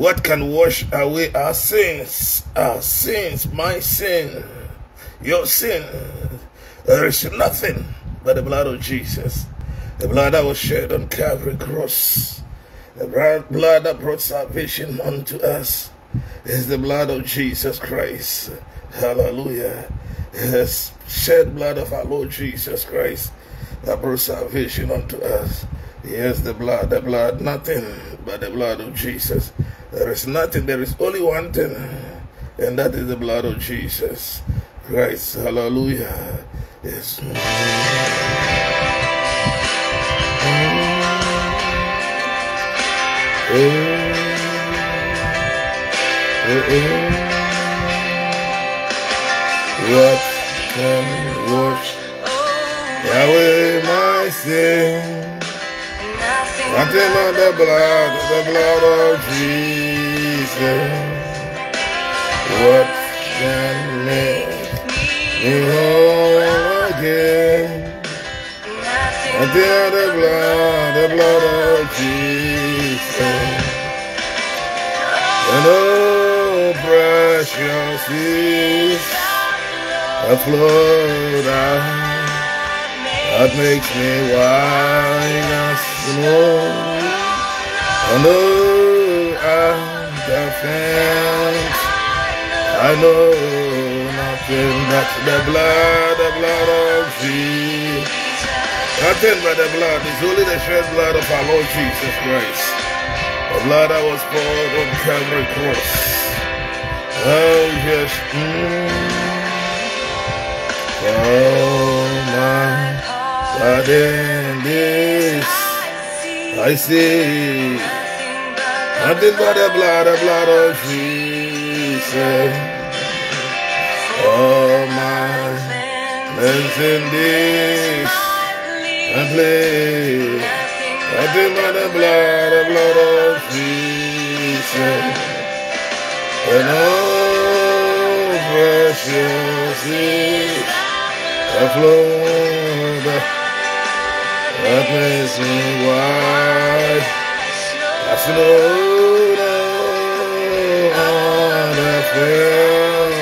What can wash away our sins? Our sins, my sin, your sin. There is nothing but the blood of Jesus. The blood that was shed on Calvary cross. The blood that brought salvation unto us is the blood of Jesus Christ. Hallelujah. Yes, shed blood of our Lord Jesus Christ that brought salvation unto us. Yes, the blood, the blood, nothing but the blood of Jesus. There is nothing, there is only one thing, and that is the blood of Jesus Christ. Hallelujah. Yes. What can wash away my sin? Nothing but the blood, the blood of Jesus. What can make me whole again? But the blood, the blood of Jesus. And oh, precious is the flow out that makes me white as snow. And oh, I'm defense. I know nothing but the blood, the blood of Jesus. Nothing but the blood. It's only the shed blood of our Lord Jesus Christ. The blood that was poured on Calvary cross. Oh, yes. Mm. Oh, my. But in this, I see nothing but the blood, the blood of Jesus. Oh, my cleansing this and play. Nothing but the blood, the blood of Jesus. And oh, precious is the flow makes me white as snow on the field.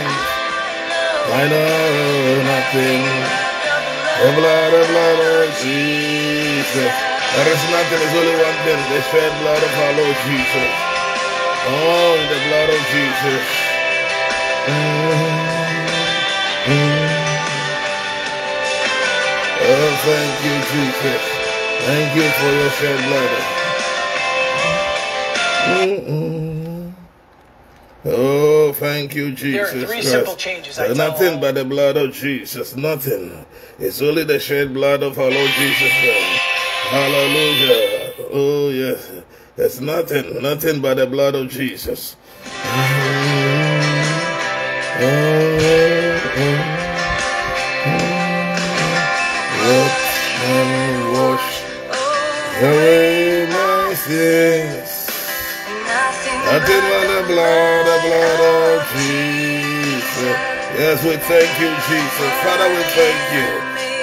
I know nothing. The blood, the blood of Jesus. There is nothing, there's only one thing. The shed blood of our Lord Jesus. Oh, the blood of Jesus. Mm-hmm. Oh, thank you, Jesus. Thank you for your shed blood. Mm-mm. Oh, thank you, Jesus. There are three simple changes. I nothing but the blood of Jesus. Nothing. It's only the shed blood of our Lord Jesus Christ. Hallelujah. Oh, yes. There's nothing, nothing but the blood of Jesus. Mm-hmm. Oh, oh. My sins? Nothing but the blood, the blood of Jesus. Yes, we thank you, Jesus. Father, we thank you.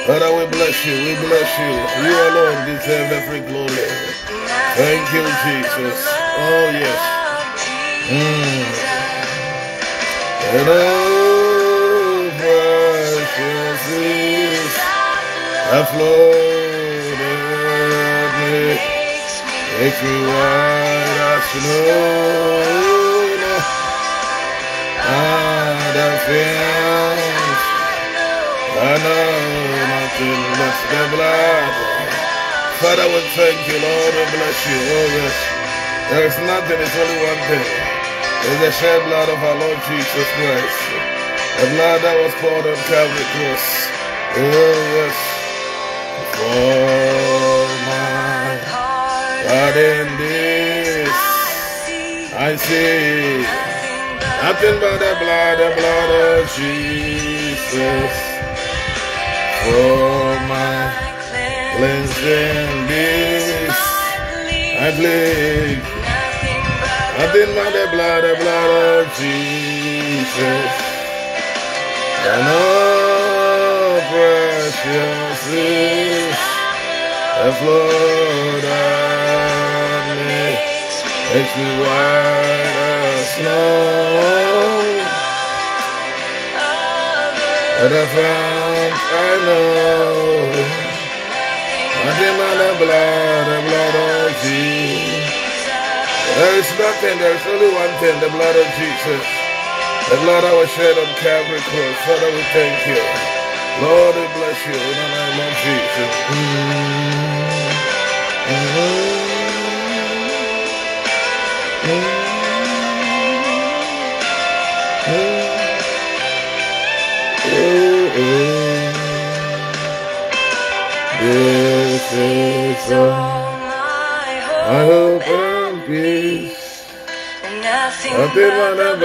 Father, we bless you. We bless you. You alone deserve every glory. Thank you, Jesus. Oh, yes. Mm. And oh, precious is the flood Makes me white as snow. Ah, the fence. I know nothing but the blood. Father, we thank you, Lord. We bless you. Oh, yes. There is nothing, it's only one thing. It's the shed blood of our Lord Jesus Christ. The blood that was poured on Calvary cross. Oh, yes. For God in this, I see nothing but the blood, the blood of Jesus. For my cleansing this, I plead nothing but the blood, the blood of Jesus. And oh, precious is the flood if you were snow But a friend I know I demand the blood, the blood of Jesus. There is nothing, there is only one thing, the blood of Jesus. The blood I was shed on Calvary Cross, Father we thank you. Lord we bless you in the name of Jesus. Mm -hmm. Mm -hmm. This is all I hope and peace. Nothing but the blood, the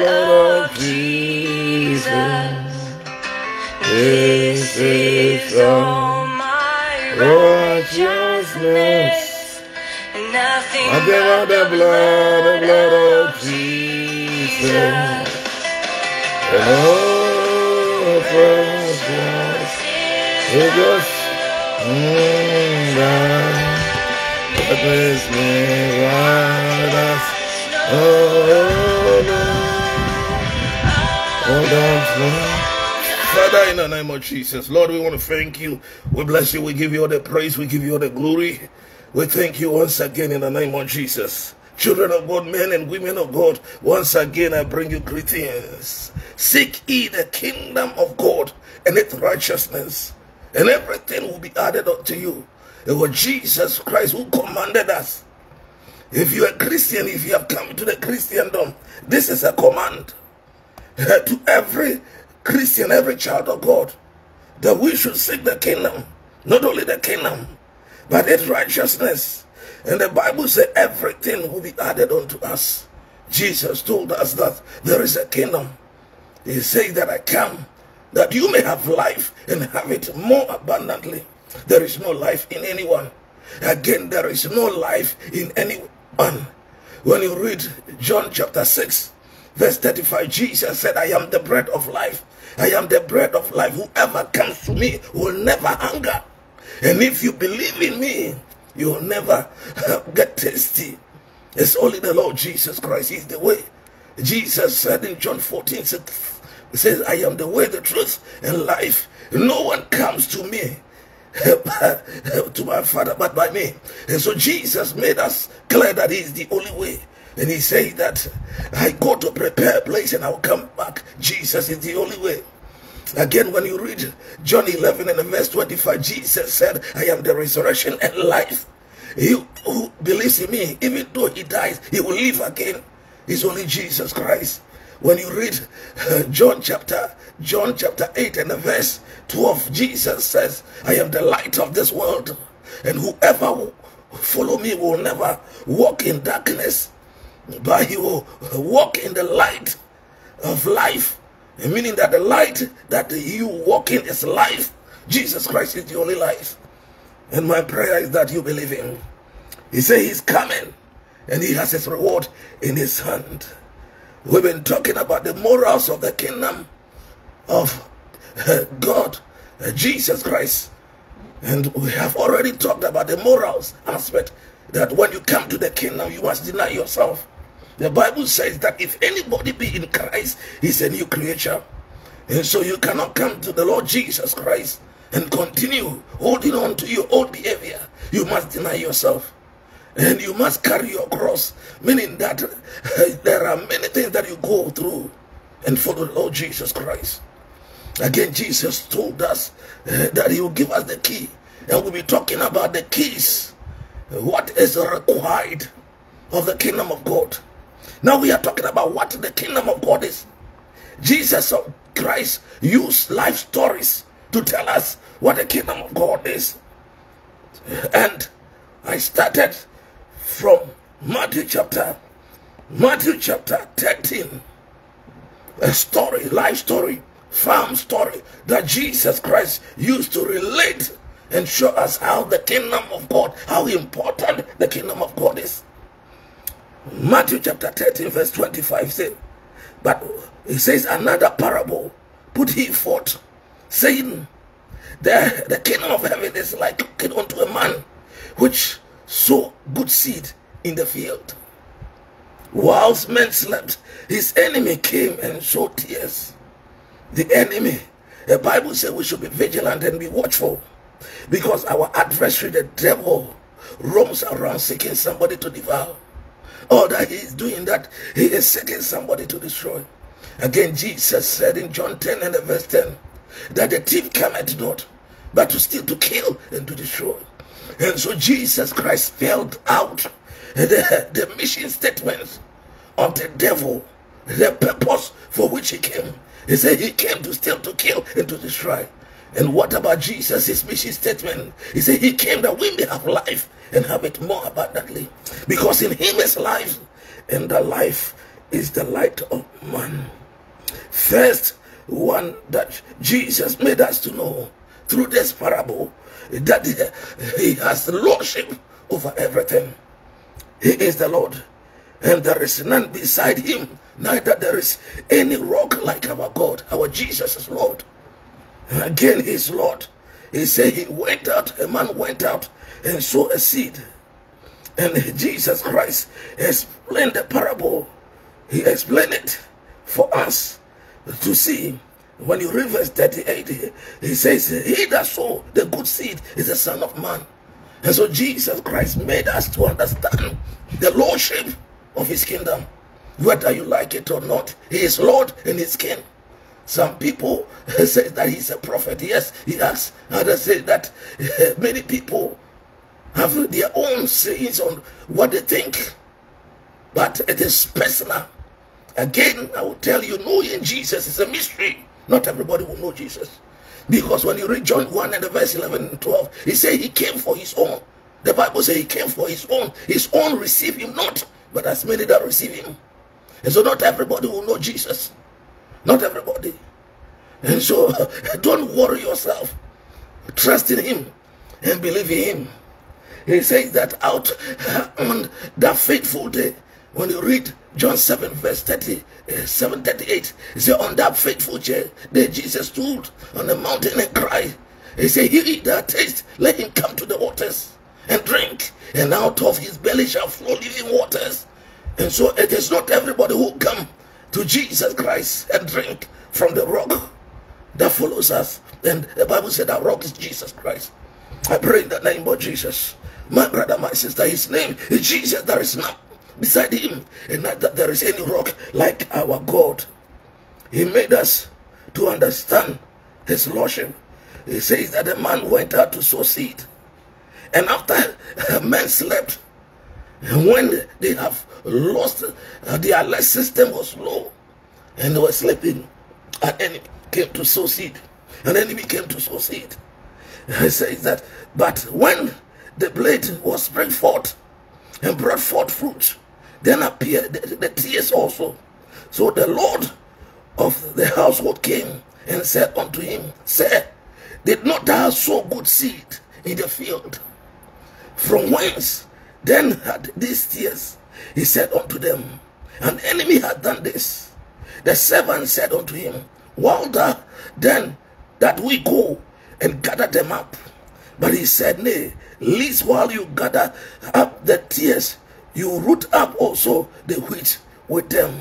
blood of Jesus. This is all my righteousness. But but the blood, the blood of Jesus. All precious mm, that makes me right as oh, oh, that's Father, in the name of Jesus, Lord, we want to thank you. We bless you. We give you all the praise. We give you all the glory. We thank you once again in the name of Jesus. Children of God, men and women of God, once again I bring you greetings. Seek ye the kingdom of God and its righteousness, and everything will be added unto you. It was Jesus Christ who commanded us. If you're a Christian, if you have come to the Christendom, this is a command eh, to every Christian, every child of God, that we should seek the kingdom. Not only the kingdom, but its righteousness. And the Bible says everything will be added unto us. Jesus told us that there is a kingdom. He said that I come that you may have life and have it more abundantly. There is no life in anyone. Again, there is no life in anyone. When you read John chapter 6, verse 35, Jesus said, I am the bread of life. I am the bread of life. Whoever comes to me will never hunger. And if you believe in me, you will never get thirsty. It's only the Lord Jesus Christ is the way. Jesus said in John 14, 6, he says, I am the way, the truth, and life. No one comes to me, to my Father, but by me. And so Jesus made us clear that He is the only way. And He said that I go to prepare a place and I'll come back. Jesus is the only way. Again, when you read John 11 and verse 25, Jesus said, I am the resurrection and life. He who believes in me, even though he dies, he will live again. It's only Jesus Christ. When you read uh, John chapter John chapter 8 and verse 12, Jesus says, I am the light of this world, and whoever will follow me will never walk in darkness, but he will walk in the light of life. Meaning that the light that you walk in is life. Jesus Christ is the only life. And my prayer is that you believe him. He said he's coming and he has his reward in his hand. We've been talking about the morals of the kingdom of uh, God, uh, Jesus Christ. And we have already talked about the morals aspect that when you come to the kingdom, you must deny yourself. The Bible says that if anybody be in Christ, he's a new creature. And so you cannot come to the Lord Jesus Christ and continue holding on to your old behavior. You must deny yourself. And you must carry your cross, meaning that there are many things that you go through and follow the Lord Jesus Christ. Again, Jesus told us uh, that He will give us the key, and we'll be talking about the keys. What is required of the kingdom of God? Now we are talking about what the kingdom of God is. Jesus Christ used life stories to tell us what the kingdom of God is. And I started from Matthew chapter Matthew chapter 13. A story, life story, farm story that Jesus Christ used to relate and show us how the kingdom of God, how important the kingdom of God is. Matthew chapter 13, verse 25 says, But he says another parable put he forth, saying, the, the kingdom of heaven is like looking unto a man which sow good seed in the field. Whilst men slept, his enemy came and sowed tares the enemy. The Bible says we should be vigilant and be watchful because our adversary, the devil, roams around seeking somebody to devour. All that he is doing that, he is seeking somebody to destroy. Again, Jesus said in John 10 and the verse 10 that the thief cometh not, but to steal, to kill, and to destroy. And so Jesus Christ spelled out the, the mission statement of the devil, the purpose for which he came. He said he came to steal, to kill, and to destroy. And what about Jesus? Mission statement. He said he came that we may have life and have it more abundantly. Because in him is life, and the life is the light of man. First one that Jesus made us to know through this parable that he has lordship over everything. He is the Lord, and there is none beside him, neither there is any rock like our God. Our Jesus is Lord. Again, he is Lord. He said he went out, a man went out and sow a seed. And Jesus Christ explained the parable. He explained it for us to see. When you read verse 38, he says, He that sow the good seed is the Son of Man. And so Jesus Christ made us to understand the lordship of his kingdom. Whether you like it or not, he is Lord and his king. Some people say that he's a prophet. Yes, he has. Others say that many people have their own sayings on what they think. But it is personal. Again, I will tell you, knowing Jesus is a mystery. Not everybody will know Jesus. Because when you read John 1 and the verse 11 and 12, he said he came for his own. The Bible says he came for his own. His own receive him not, but as many that receive him. And so not everybody will know Jesus. Not everybody. And so don't worry yourself. Trust in him and believe in him. He says that out on that fateful day, when you read John 7, verse 30, uh, 7 38, he said, On that faithful day, Jesus stood on the mountain and cried. He said, He that taste, let him come to the waters and drink, and out of his belly shall flow living waters. And so it is not everybody who come to Jesus Christ and drink from the rock that follows us. And the Bible said that rock is Jesus Christ. I pray in the name of Jesus. My brother, my sister, his name is Jesus. There is none beside him, and not that there is any rock like our God. He made us to understand his lordship. He says that a man went out to sow seed. And after men slept, when they have lost uh, their alert system was low and they were sleeping, an enemy came to sow seed. An enemy came to sow seed. He says that, but when the blade was spread forth and brought forth fruit, then appeared the, the tares also. So the Lord of the household came and said unto him, Sir, did not thou sow good seed in the field? From whence then had these tares? He said unto them, An enemy had done this. The servant said unto him, Wilder then that we go and gather them up. But he said, Nay, least while you gather up the tares, you root up also the wheat with them.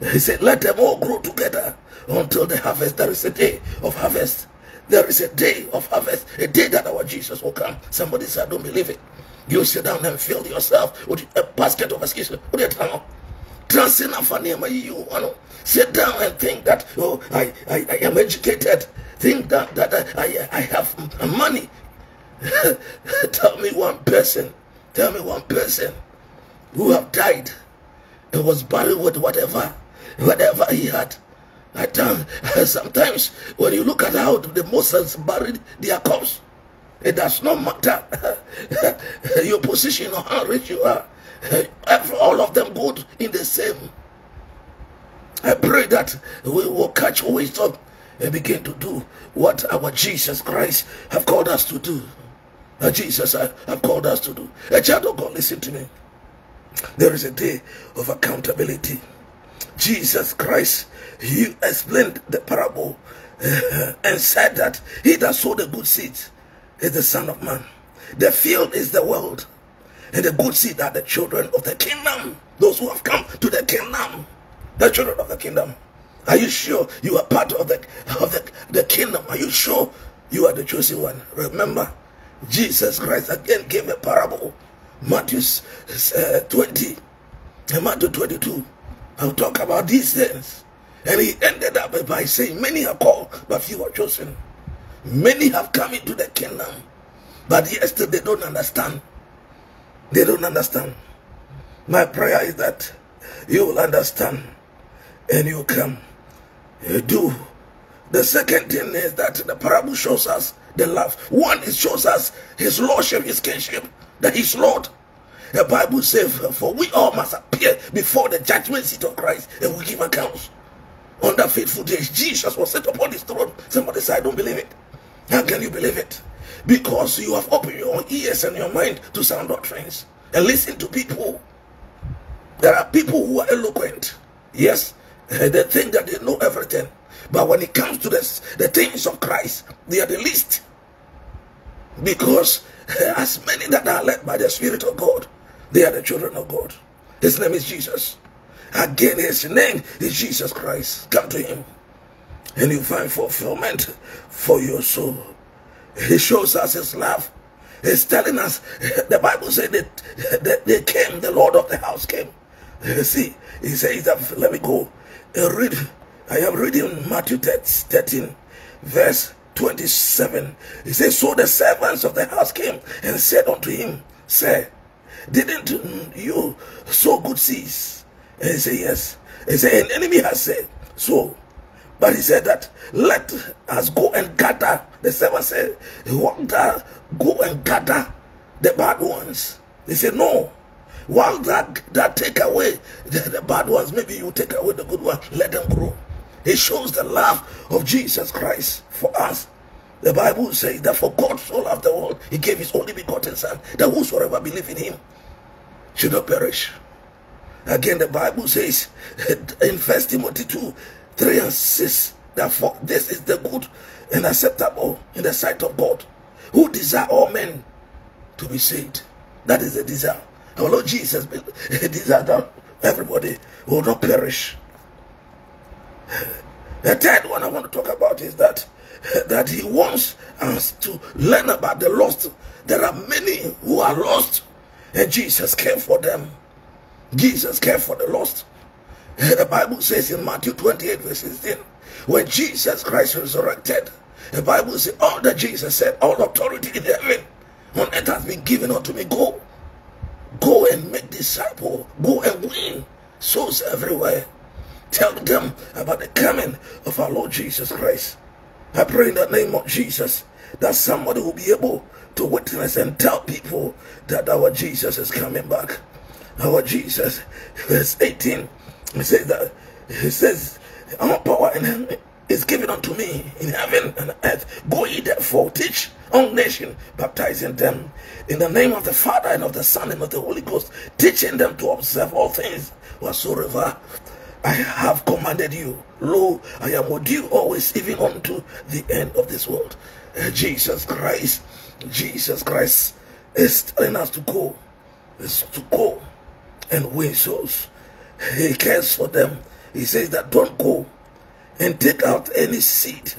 He said, Let them all grow together until the harvest. There is a day of harvest. There is a day of harvest, a day that our Jesus will come. Somebody said, don't believe it. You sit down and fill yourself with a basket of excuses. What do you tell you know, sit down and think that oh I, I, I am educated think that that I, I have money tell me one person. Tell me one person who have died and was buried with whatever whatever he had. I tell, sometimes when you look at how the Muslims buried their corpse it does not matter. Your position or how rich you are. All of them good in the same. I pray that we will catch wisdom and begin to do what our Jesus Christ have called us to do. Uh, Jesus uh, have called us to do. A child of God, listen to me. There is a day of accountability. Jesus Christ, he explained the parable and said that he that sowed the good seed is the Son of Man. The field is the world. And the good seed are the children of the kingdom. Those who have come to the kingdom. The children of the kingdom. Are you sure you are part of the of the, the kingdom? Are you sure you are the chosen one? Remember, Jesus Christ again gave a parable. Matthew uh, 20 and Matthew 22. I'll talk about these things. And he ended up by saying, Many are called, but few are chosen. Many have come into the kingdom, but yet they don't understand. They don't understand. My prayer is that you will understand and you come. You do. The second thing is that the parable shows us the love. One, it shows us his lordship, his kingship, that he's Lord. The Bible says, For we all must appear before the judgment seat of Christ and we give accounts. On that faithful day, Jesus was set upon his throne. Somebody said, I don't believe it. How can you believe it? Because you have opened your ears and your mind to sound doctrines and listen to people. There are people who are eloquent. Yes, they think that they know everything. But when it comes to this, the things of Christ, they are the least. Because as many that are led by the Spirit of God, they are the children of God. His name is Jesus. Again, his name is Jesus Christ. Come to him and you find fulfillment for your soul. He shows us his love. He's telling us, the Bible said that, that they came, the Lord of the house came. See, he says that, let me go read. I am reading Matthew 13, verse 27. He says, So the servants of the house came and said unto him, Sir, didn't you sow good seeds? And he said, Yes. He said, An enemy has said, So but he said that let us go and gather. The servant said, "Want that go and gather the bad ones?" He said, "No. While that that take away the, the bad ones, maybe you take away the good ones. Let them grow." It shows the love of Jesus Christ for us. The Bible says that for God so loved the world, He gave His only begotten Son, that whosoever believe in Him should not perish. Again, the Bible says in First Timothy 2 3 and 6. Therefore, this is the good and acceptable in the sight of God, who desire all men to be saved. That is the desire. Our Lord Jesus desire that everybody will not perish. The third one I want to talk about is that that he wants us to learn about the lost. There are many who are lost, and Jesus cared for them. Jesus cared for the lost. The Bible says in Matthew 28, verse 16, when Jesus Christ resurrected, the Bible says, All that Jesus said, all authority in heaven on earth has been given unto me. Go, go and make disciples, go and win souls everywhere. Tell them about the coming of our Lord Jesus Christ. I pray in the name of Jesus that somebody will be able to witness and tell people that our Jesus is coming back. Our Jesus, verse 18, he says that he says, All power in heaven is given unto me in heaven and earth. Go ye therefore, teach all nations, baptizing them in the name of the Father and of the Son and of the Holy Ghost, teaching them to observe all things whatsoever I have commanded you. Lo, I am with you always, even unto the end of this world. Uh, Jesus Christ, Jesus Christ is telling us to go, is to go and win souls. He cares for them. He says that don't go and take out any seed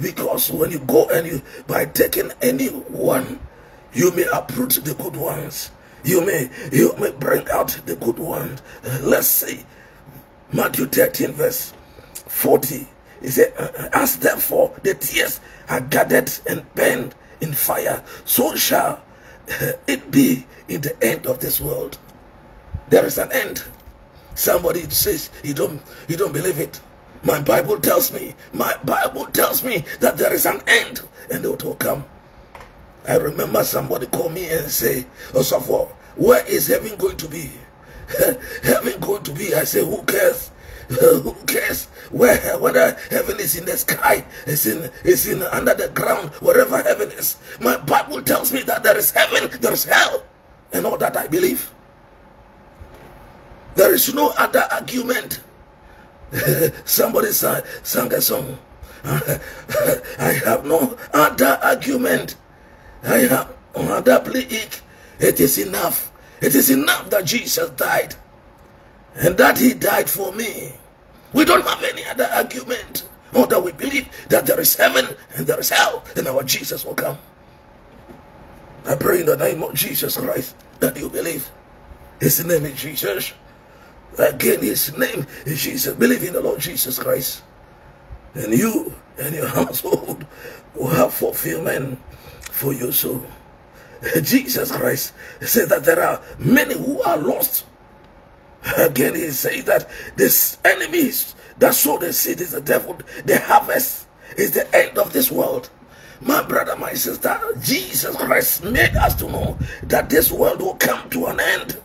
because when you go and you by taking any one you may uproot the good ones you may you may bring out the good ones let's see matthew 13 verse 40 he said uh, uh, as therefore the tares are gathered and burned in fire so shall uh, it be in the end of this world there is an end somebody says you don't you don't believe it my Bible tells me, my Bible tells me that there is an end and it will come. I remember somebody call me and say, Osofo, where is heaven going to be? Heaven going to be? I say, who cares? who cares where whether heaven is in the sky, it's in it's in under the ground, wherever heaven is. My Bible tells me that there is heaven, there is hell, and all that I believe. There is no other argument Somebody sang, sang a song. I have no other argument. I have other plea. It is enough. It is enough that Jesus died. And that he died for me. We don't have any other argument. Or that we believe that there is heaven and there is hell and our Jesus will come. I pray in the name of Jesus Christ that you believe. His name is Jesus. Again, his name is Jesus. Believe in the Lord Jesus Christ. And you and your household will have fulfillment for your soul. Jesus Christ said that there are many who are lost. Again, he says that this enemies that sow the seed is the devil. The harvest is the end of this world. My brother, my sister, Jesus Christ made us to know that this world will come to an end.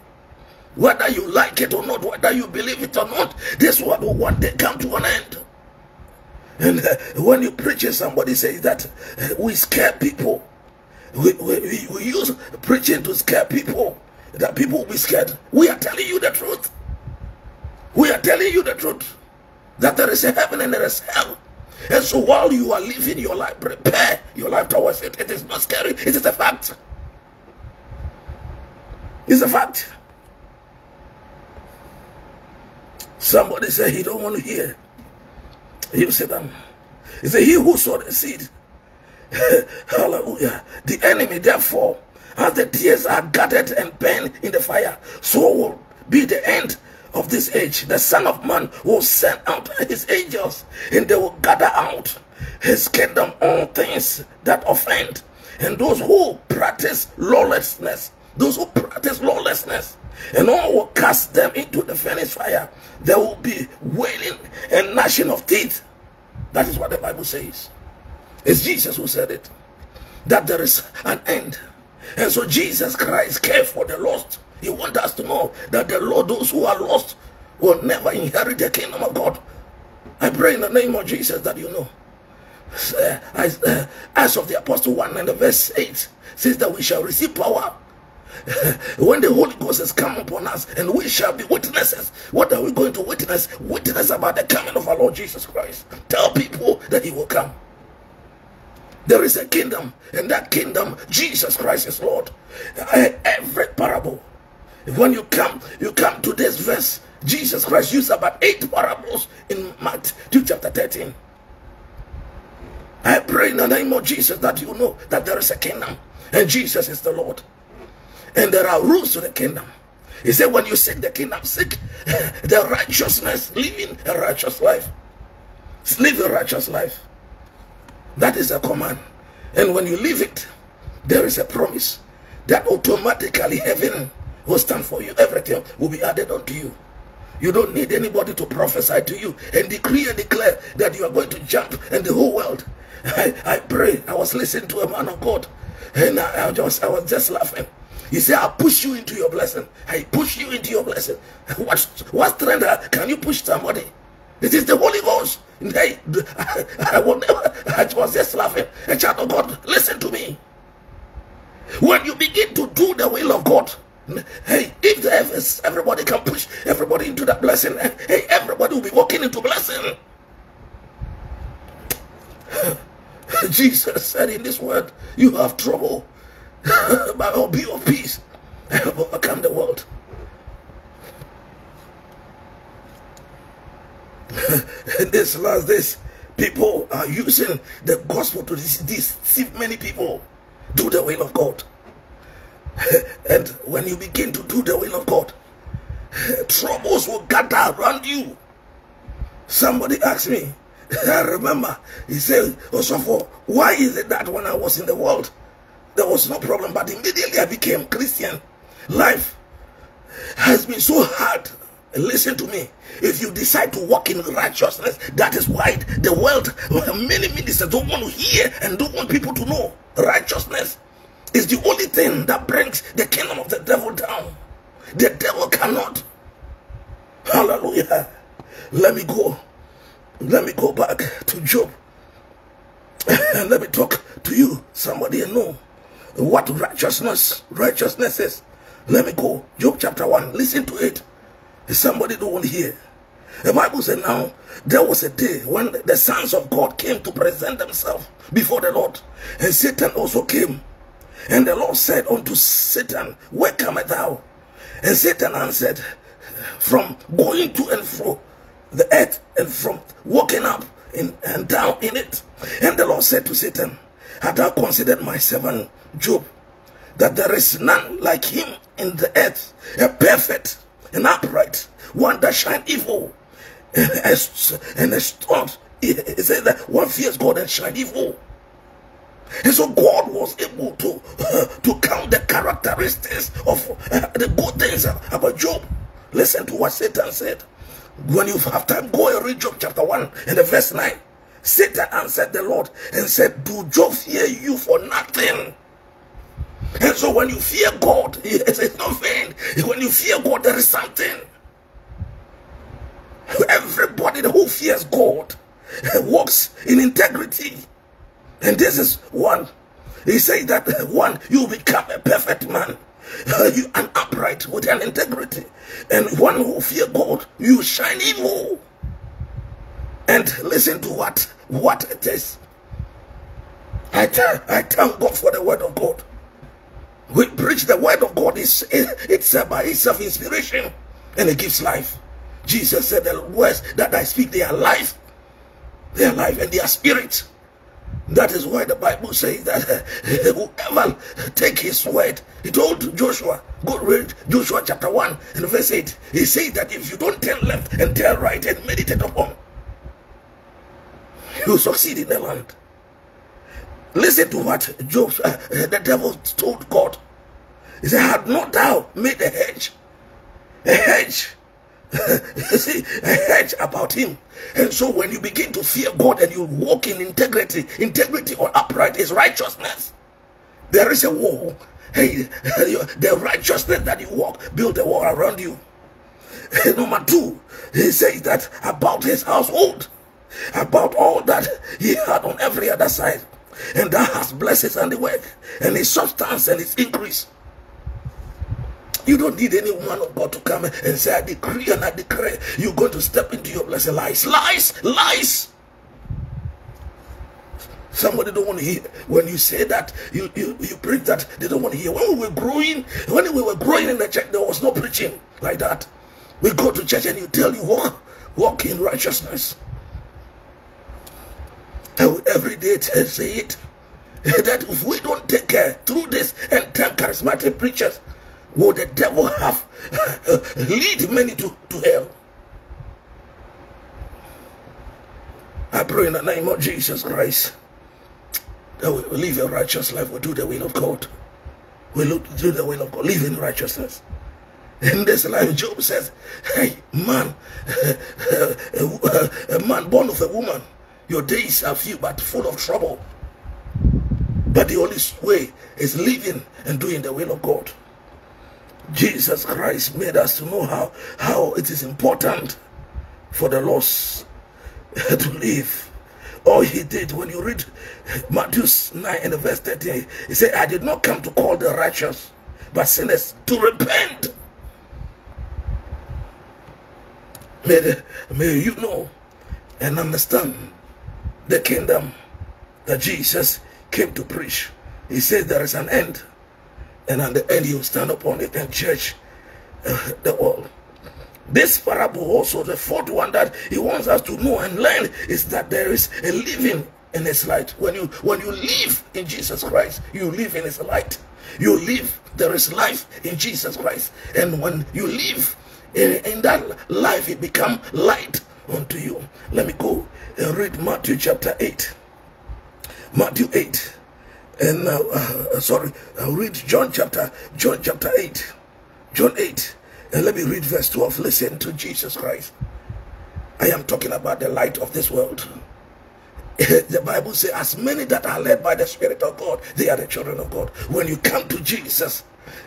Whether you like it or not, whether you believe it or not, this world will one day come to an end. And uh, when you preach it, somebody says that uh, we scare people. We, we, we use preaching to scare people, that people will be scared. We are telling you the truth. We are telling you the truth that there is a heaven and there is hell. And so while you are living your life, prepare your life towards it. It is not scary, it is a fact. It's a fact. Somebody say he don't want to hear. You sit down. He said, He who sowed the seed. Hallelujah. The enemy, therefore, as the tares are gathered and burned in the fire, so will be the end of this age. The Son of Man will send out his angels, and they will gather out his kingdom all things that offend. And those who practice lawlessness, those who practice lawlessness, and all will cast them into the furnace fire. There will be wailing and gnashing of teeth. That is what the Bible says. It's Jesus who said it. That there is an end. And so Jesus Christ cared for the lost. He wants us to know that the Lord, those who are lost, will never inherit the kingdom of God. I pray in the name of Jesus that you know. Uh, as, uh, of the Apostle 1 and the verse 8 says that we shall receive power when the Holy Ghost has come upon us, and we shall be witnesses. What are we going to witness? Witness about the coming of our Lord Jesus Christ. Tell people that He will come. There is a kingdom, and that kingdom, Jesus Christ is Lord. Eh, every parable, when you come, you come to this verse. Jesus Christ used about eight parables in Matthew chapter 13. I pray in the name of Jesus that you know that there is a kingdom, and Jesus is the Lord. And there are rules to the kingdom. He said, when you seek the kingdom, seek the righteousness, living a righteous life. Live a righteous life. That is a command. And when you live it, there is a promise that automatically heaven will stand for you. Everything will be added unto you. You don't need anybody to prophesy to you and decree and declare that you are going to jump and the whole world. I, I pray. I was listening to a man of God and I, I just I was just laughing. He said, I'll push you into your blessing. I push you into your blessing. What, what strength can you push somebody? It is the Holy Ghost. I, I will never, I was just laughing. A child of God, listen to me. When you begin to do the will of God, hey, if the heavens, everybody can push everybody into that blessing, hey, everybody will be walking into blessing. Jesus said in this word, You have trouble but I'll be of peace. I have overcome the world. In this last days, people are using the gospel to deceive many people. Do the will of God. and when you begin to do the will of God, troubles will gather around you. Somebody asked me, I remember, he said, Osofo, why is it that when I was in the world, there was no problem. But immediately I became Christian. Life has been so hard. Listen to me. If you decide to walk in righteousness, that is why the world, many ministers don't want to hear and don't want people to know. Righteousness is the only thing that brings the kingdom of the devil down. The devil cannot. Hallelujah. Let me go. Let me go back to Job. And let me talk to you, somebody know what righteousness righteousness is. Let me go. Job chapter 1. Listen to it. Somebody don't hear. The Bible said now there was a day when the sons of God came to present themselves before the Lord. And Satan also came. And the Lord said unto Satan, Where comest thou? And Satan answered, From going to and fro the earth and from walking up in, and down in it. And the Lord said to Satan, Had thou considered my servant Job, that there is none like him in the earth, a perfect and upright, one that shine evil and and a He said that one fears God and shine evil. And so God was able to uh, to count the characteristics of uh, the good things about Job. Listen to what Satan said. When you have time, go and read Job chapter 1 and the verse 9. Satan answered the Lord and said, Do Job fear you for nothing? And so when you fear God, it's not vain. When you fear God, there is something. Everybody who fears God walks in integrity. And this is one. He says that one, you become a perfect man. You an upright with an integrity. And one who fear God, you shine evil. And listen to what what it is. I, tell, I thank God for the word of God. We preach the word of God. It's, it's uh, by itself inspiration and it gives life. Jesus said the words that I speak, they are life. They are life and they are spirit. That is why the Bible says that whoever take his word, he told Joshua, go read Joshua chapter 1 and verse 8. He says that if you don't turn left and turn right and meditate upon, you succeed in the land. Listen to what Job, uh, the devil told God. He said, Had not thou made a hedge, a hedge, see, a hedge about him. And so when you begin to fear God and you walk in integrity, integrity or upright is righteousness. There is a wall. Hey, the righteousness that you walk, build a wall around you. Number two, he says that about his household, about all that he had on every other side and that has blessings and the handiwork and his substance and his increase. You don't need any of God to come and say, I decree and I declare you're going to step into your blessing. Lies, lies, lies. Somebody don't want to hear when you say that you, you you preach that they don't want to hear. When we were growing, when we were growing in the church, there was no preaching like that. We go to church and you tell you walk, walk in righteousness. Every day say it that if we don't take care through this and tell charismatic preachers, will the devil have lead many to, to hell? I pray in the name of Jesus Christ that we live a righteous life, we do the will of God. We look do the will of God, live in righteousness. In this life, Job says, Hey, man, a man born of a woman your days are few but full of trouble. But the only way is living and doing the will of God. Jesus Christ made us to know how, how it is important for the lost to live. All he did when you read Matthew 9 and verse 13, he said, I did not come to call the righteous, but sinners to repent. May, may you know and understand the kingdom that Jesus came to preach. He says there is an end, and at the end he will stand upon it and judge uh, the world. This parable also, the fourth one that he wants us to know and learn is that there is a living in his light. When you when you live in Jesus Christ, you live in his light. You live, there is life in Jesus Christ. And when you live in, in that life, it become light unto you. Let me go and read Matthew chapter 8. Matthew 8. And uh, uh, sorry, I'll read John chapter John chapter 8. John 8. And let me read verse 12. Listen to Jesus Christ. I am talking about the light of this world. the Bible says, as many that are led by the Spirit of God, they are the children of God. When you come to Jesus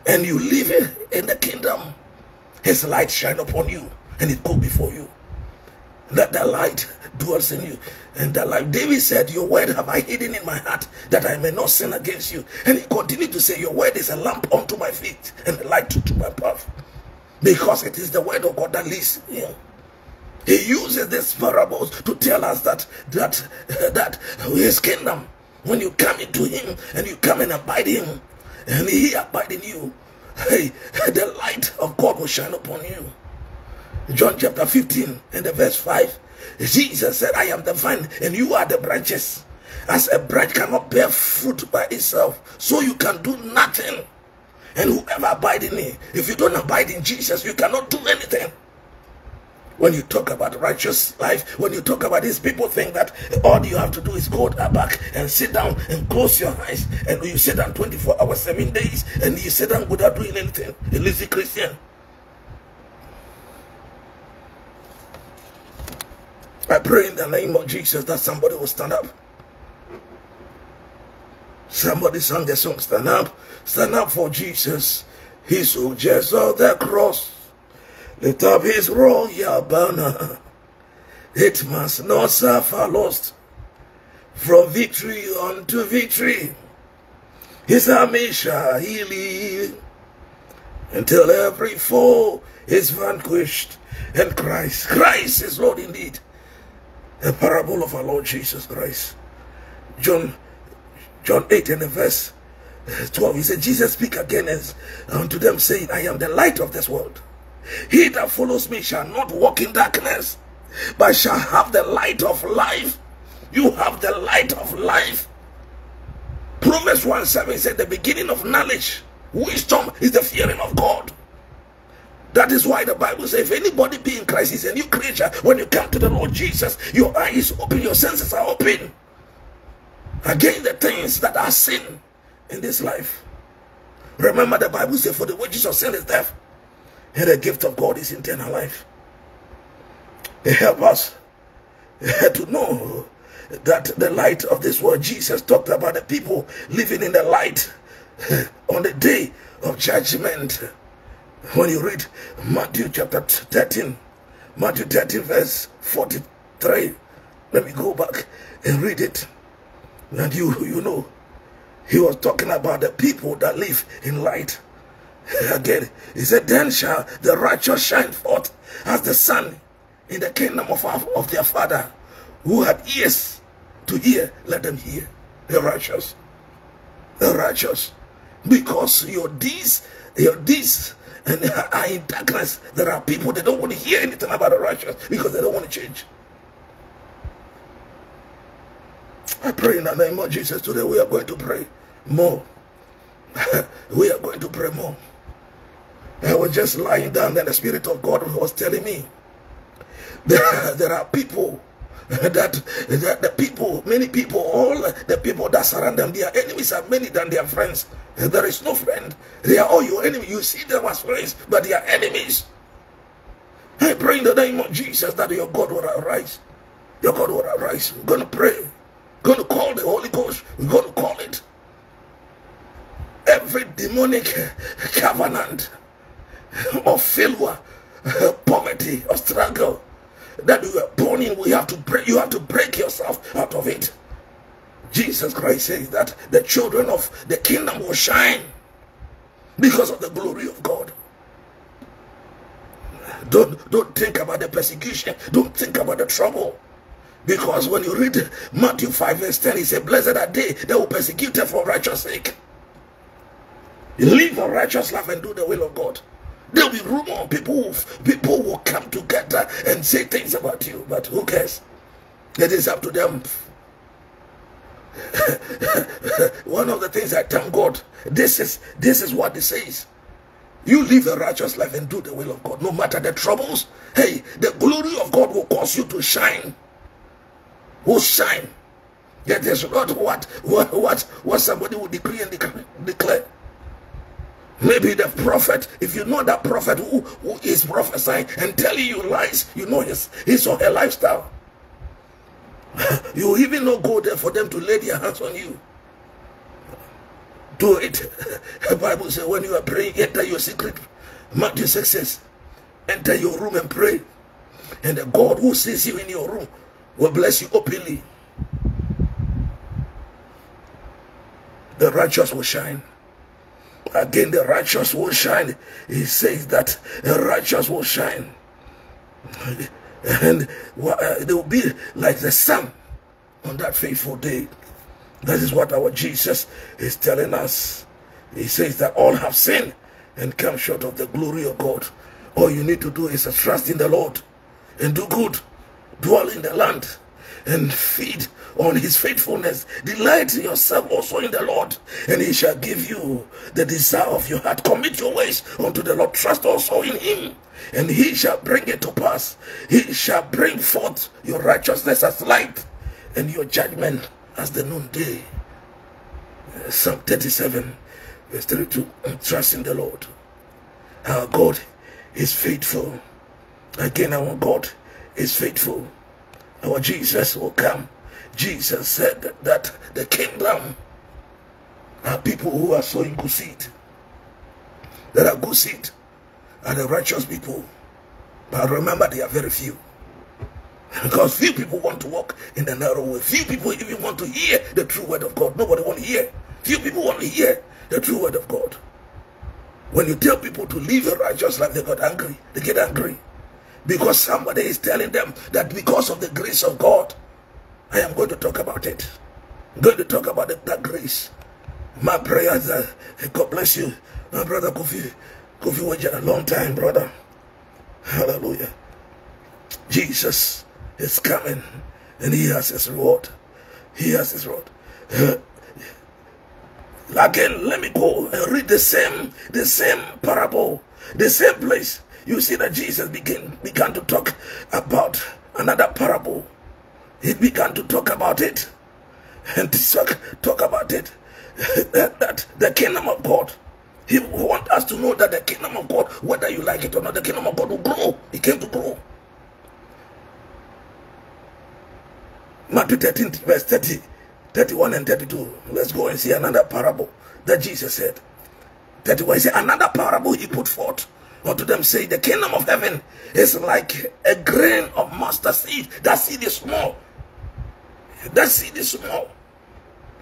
and you live in the kingdom, his light shine upon you and it go before you. Let the light dwells in you. And the like David said, Your word have I hidden in my heart that I may not sin against you. And he continued to say, Your word is a lamp unto my feet and a light to my path. Because it is the word of God that leads him. He uses these parables to tell us that that that his kingdom, when you come into him and you come and abide him, and he abide in you, hey, the light of God will shine upon you. John chapter 15 and the verse 5. Jesus said, I am the vine and you are the branches. As a branch cannot bear fruit by itself, so you can do nothing. And whoever abide in me, if you don't abide in Jesus, you cannot do anything. When you talk about righteous life, when you talk about this, people think that all you have to do is go back and sit down and close your eyes. And you sit down 24 hours, seven days, and you sit down without doing anything. A lazy Christian. I pray in the name of Jesus that somebody will stand up. Somebody sang the song, Stand Up, Stand Up for Jesus. He soldiers of the cross. Lift up his royal banner. It must not suffer lost. From victory unto victory. His army shall he lead. Until every foe is vanquished. And Christ, Christ is Lord indeed. The parable of our Lord Jesus Christ. John, John 8 and verse 12. He said, Jesus speak again as unto them, saying, I am the light of this world. He that follows me shall not walk in darkness, but shall have the light of life. You have the light of life. Proverbs 1 7 said, The beginning of knowledge, wisdom is the fearing of God. That is why the Bible says, if anybody be in Christ is a new creature, when you come to the Lord Jesus, your eyes open, your senses are open against the things that are sin in this life. Remember, the Bible says, For the wages of sin is death, and the gift of God is eternal life. It help us to know that the light of this world, Jesus talked about the people living in the light on the day of judgment. When you read Matthew chapter 13, Matthew 13, verse 43, let me go back and read it. And you, you know, he was talking about the people that live in light. Again, he said, Then shall the righteous shine forth as the sun in the kingdom of, our, of their Father. Who had ears to hear, let them hear. The righteous. The righteous. Because your deeds, your deeds and are in darkness. There are people that don't want to hear anything about the righteous because they don't want to change. I pray in the name of Jesus today we are going to pray more. we are going to pray more. I was just lying down and the Spirit of God was telling me there, there are people that, that the people, many people, all the people that surround them, their enemies are many than their friends. There is no friend. They are all your enemy. You see them as friends, but they are enemies. I pray in the name of Jesus that your God will arise. Your God will arise. We're going to pray. We're going to call the Holy Ghost. We're going to call it. Every demonic covenant of failure, poverty, or struggle that you were born in, we have to break. You have to break yourself out of it. Jesus Christ says that the children of the kingdom will shine because of the glory of God. Don't, don't think about the persecution. Don't think about the trouble. Because when you read Matthew 5 verse 10, he said, Blessed are they that will persecute you for righteous sake. Live a righteous life and do the will of God. There'll be rumor. People, people will come together and say things about you. But who cares? It is up to them. One of the things I thank God, this is this is what it says. You live a righteous life and do the will of God, no matter the troubles. Hey, the glory of God will cause you to shine. Will shine. That is not what what what what somebody will decree and declare. Maybe the prophet, if you know that prophet who, who is prophesying and telling you lies, you know his, his or her lifestyle. you even not go there for them to lay their hands on you. Do it. The Bible says when you are praying, enter your secret. Matthew 6 says, enter your room and pray. And the God who sees you in your room will bless you openly. The righteous will shine. Again, the righteous will shine. He says that the righteous will shine. And uh, they will be like the sun on that faithful day. That is what our Jesus is telling us. He says that all have sinned and come short of the glory of God. All you need to do is trust in the Lord and do good, dwell in the land, and feed on his faithfulness. Delight yourself also in the Lord, and he shall give you the desire of your heart. Commit your ways unto the Lord. Trust also in him, and he shall bring it to pass. He shall bring forth your righteousness as light, and your judgment as the noonday. Uh, Psalm 37, verse 32. Uh, trust in the Lord. Our God is faithful. Again, our God is faithful. Our Jesus will come. Jesus said that the kingdom are people who are sowing good seed. That are good seed are the righteous people. But remember, they are very few. Because few people want to walk in the narrow way. Few people even want to hear the true word of God. Nobody want to hear. Few people want to hear the true word of God. When you tell people to live a righteous life, they got angry. They get angry. Because somebody is telling them that because of the grace of God, I am going to talk about it. I'm going to talk about it, that grace. My prayers are, God bless you. My brother Kofi, Kofi Waja, a long time, brother. Hallelujah. Jesus is coming and he has his reward. He has his reward. Again, let me go and read the same, the same parable, the same place. You see that Jesus began began to talk about another parable. He began to talk about it and talk, talk about it that, that the kingdom of God. He wants us to know that the kingdom of God, whether you like it or not, the kingdom of God will grow. He came to grow. Matthew 13, verse 30, 31 and 32. Let's go and see another parable that Jesus said. 31, he said, another parable he put forth unto them, say, the kingdom of heaven is like a grain of mustard seed. That seed is small. That seed is small.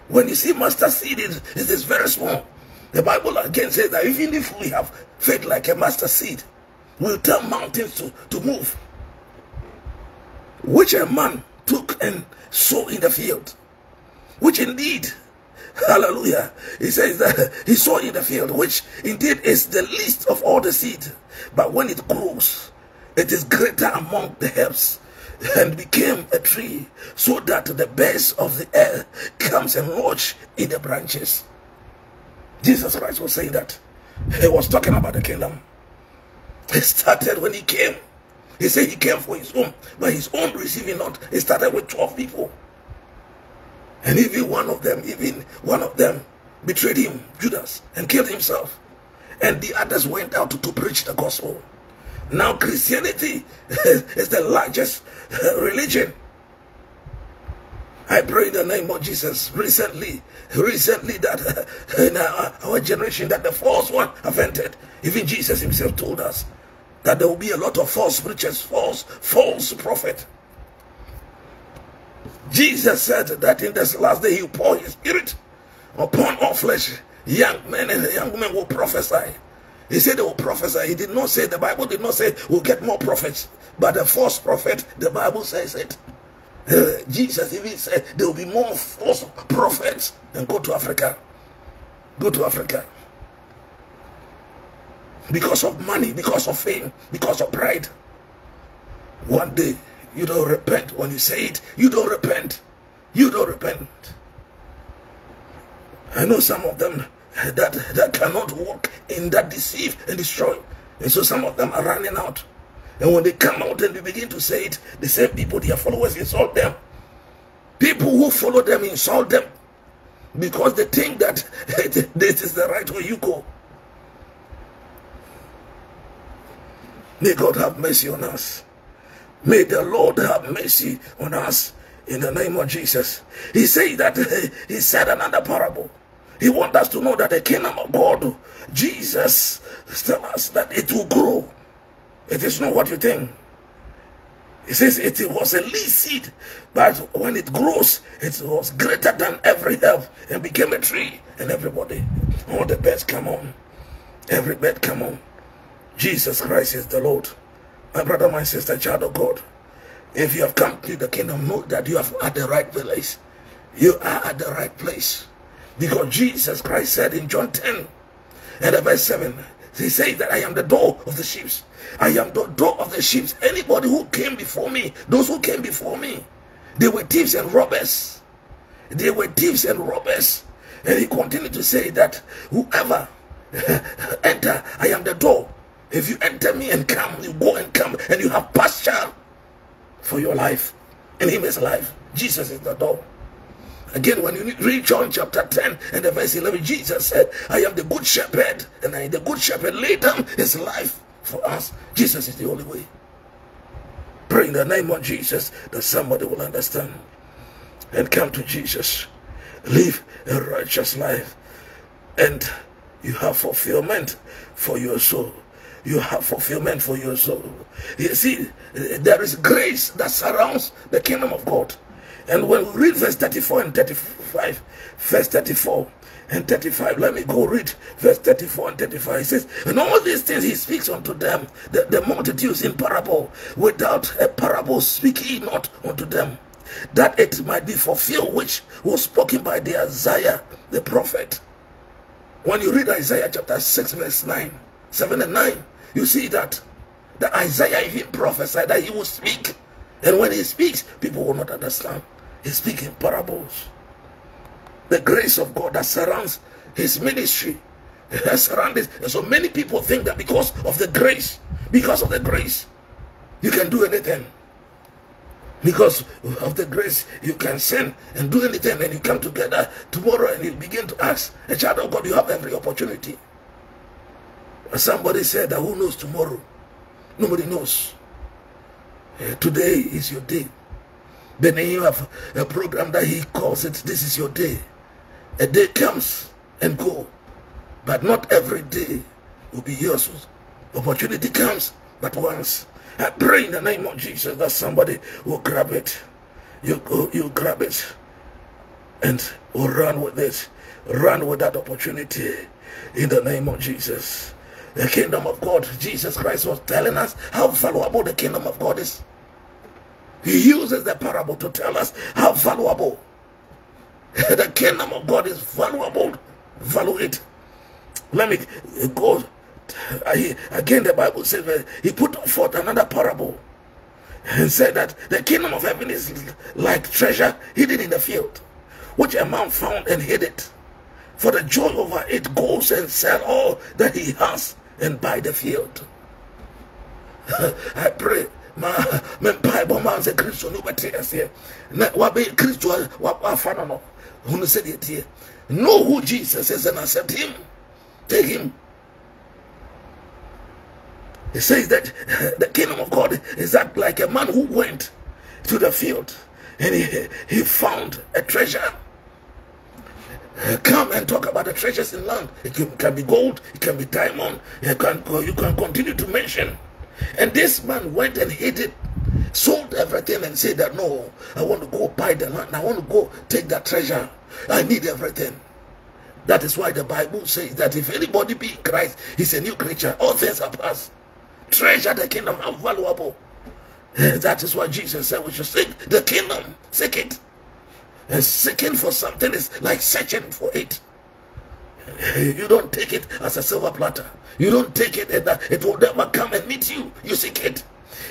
When you see mustard seed, it, it is very small. The Bible again says that even if we have faith like a mustard seed, we'll tell mountains to, to move. Which a man took and sowed in the field. Which indeed, hallelujah, he says that he sowed in the field, which indeed is the least of all the seed. But when it grows, it is greater among the herbs and became a tree so that the birds of the air comes and lodge in the branches. Jesus Christ was saying that. He was talking about the kingdom. It started when he came. He said he came for his own, but his own receiving not. It started with 12 people. And even one of them, even one of them betrayed him, Judas, and killed himself. And the others went out to, to preach the gospel. Now Christianity is the largest religion. I pray in the name of Jesus recently, recently that in our, our generation that the false one have entered. Even Jesus himself told us that there will be a lot of false preachers, false, false prophet. Jesus said that in this last day he will pour his spirit upon all flesh. Young men and young women will prophesy. He said they will prophesy. He did not say, the Bible did not say we'll get more prophets. But the false prophet, the Bible says it. Uh, Jesus even said there will be more false prophets. And go to Africa. Go to Africa. Because of money, because of fame, because of pride. One day, you don't repent. When you say it, you don't repent. You don't repent. I know some of them that, that cannot walk in that deceive and destroy. And so some of them are running out. And when they come out and they begin to say it, the same people, their followers insult them. People who follow them insult them because they think that this is the right way you go. May God have mercy on us. May the Lord have mercy on us in the name of Jesus. He said that he said another parable. He wants us to know that the kingdom of God, Jesus, tells us that it will grow. It is not what you think. He says it was a least seed, but when it grows, it was greater than every herb and became a tree. And everybody, all the birds come on. Every bird come on. Jesus Christ is the Lord. My brother, my sister, child of God. If you have come to the kingdom, know that you are at the right place. You are at the right place. Because Jesus Christ said in John 10 and verse 7, he says that I am the door of the sheep. I am the door of the sheep. Anybody who came before me, those who came before me, they were thieves and robbers. They were thieves and robbers. And he continued to say that whoever enter, I am the door. If you enter me and come, you go and come, and you have pasture for your life. In him is life. Jesus is the door. Again, when you read John chapter 10 and the verse 11, Jesus said, I am the good shepherd, and I, the good shepherd laid down his life for us. Jesus is the only way. Pray in the name of Jesus that somebody will understand and come to Jesus. Live a righteous life, and you have fulfillment for your soul. You have fulfillment for your soul. You see, there is grace that surrounds the kingdom of God. And when we read verse 34 and 35, verse 34 and 35, let me go read verse 34 and 35. He says, And all these things he speaks unto them, the, the multitudes in parable, without a parable speak he not unto them, that it might be fulfilled which was spoken by the Isaiah the prophet. When you read Isaiah chapter 6, verse 9, 7 and 9, you see that the Isaiah even prophesied that he will speak. And when he speaks, people will not understand. He speaks in parables. The grace of God that surrounds his ministry has surrounded. And so many people think that because of the grace, because of the grace, you can do anything. Because of the grace, you can sin and do anything, and you come together tomorrow and you begin to ask. A child of God, you have every opportunity. Somebody said that who knows tomorrow? Nobody knows. Uh, today is your day. The name of a program that he calls it, this is your day. A day comes and go, but not every day will be yours. Opportunity comes but once. I pray in the name of Jesus that somebody will grab it. You you grab it and will run with it. Run with that opportunity in the name of Jesus. The kingdom of God, Jesus Christ was telling us how valuable the kingdom of God is. He uses the parable to tell us how valuable the kingdom of God is valuable. Value it. Let me go. Again, the Bible says he put forth another parable and said that the kingdom of heaven is like treasure hidden in the field, which a man found and hid it. For the joy over it goes and sell all that he has and buy the field. I pray ma bible ma sɛ kristo no wobɛte aseɛ na wabɛyɛ kristo wafa no. No hunu sɛdeɛ tie. Know who jesus is and accept him. Take him. He says that the kingdom of god is that like a man who went to the field and he, he found a treasure come and talk about the treasures in land. It can, can, be gold, it can be diamond. You can you can continue to mention. And this man went and hid it, sold everything, and said that no, I want to go buy the land. I want to go take that treasure. I need everything. That is why the Bible says that if anybody be Christ, he's a new creature. All things are past. Treasure the kingdom, how valuable. That is why Jesus said we should seek the kingdom. Seek it. And seeking for something is like searching for it. You don't take it as a silver platter. You don't take it and uh, it will never come and meet you. You seek it.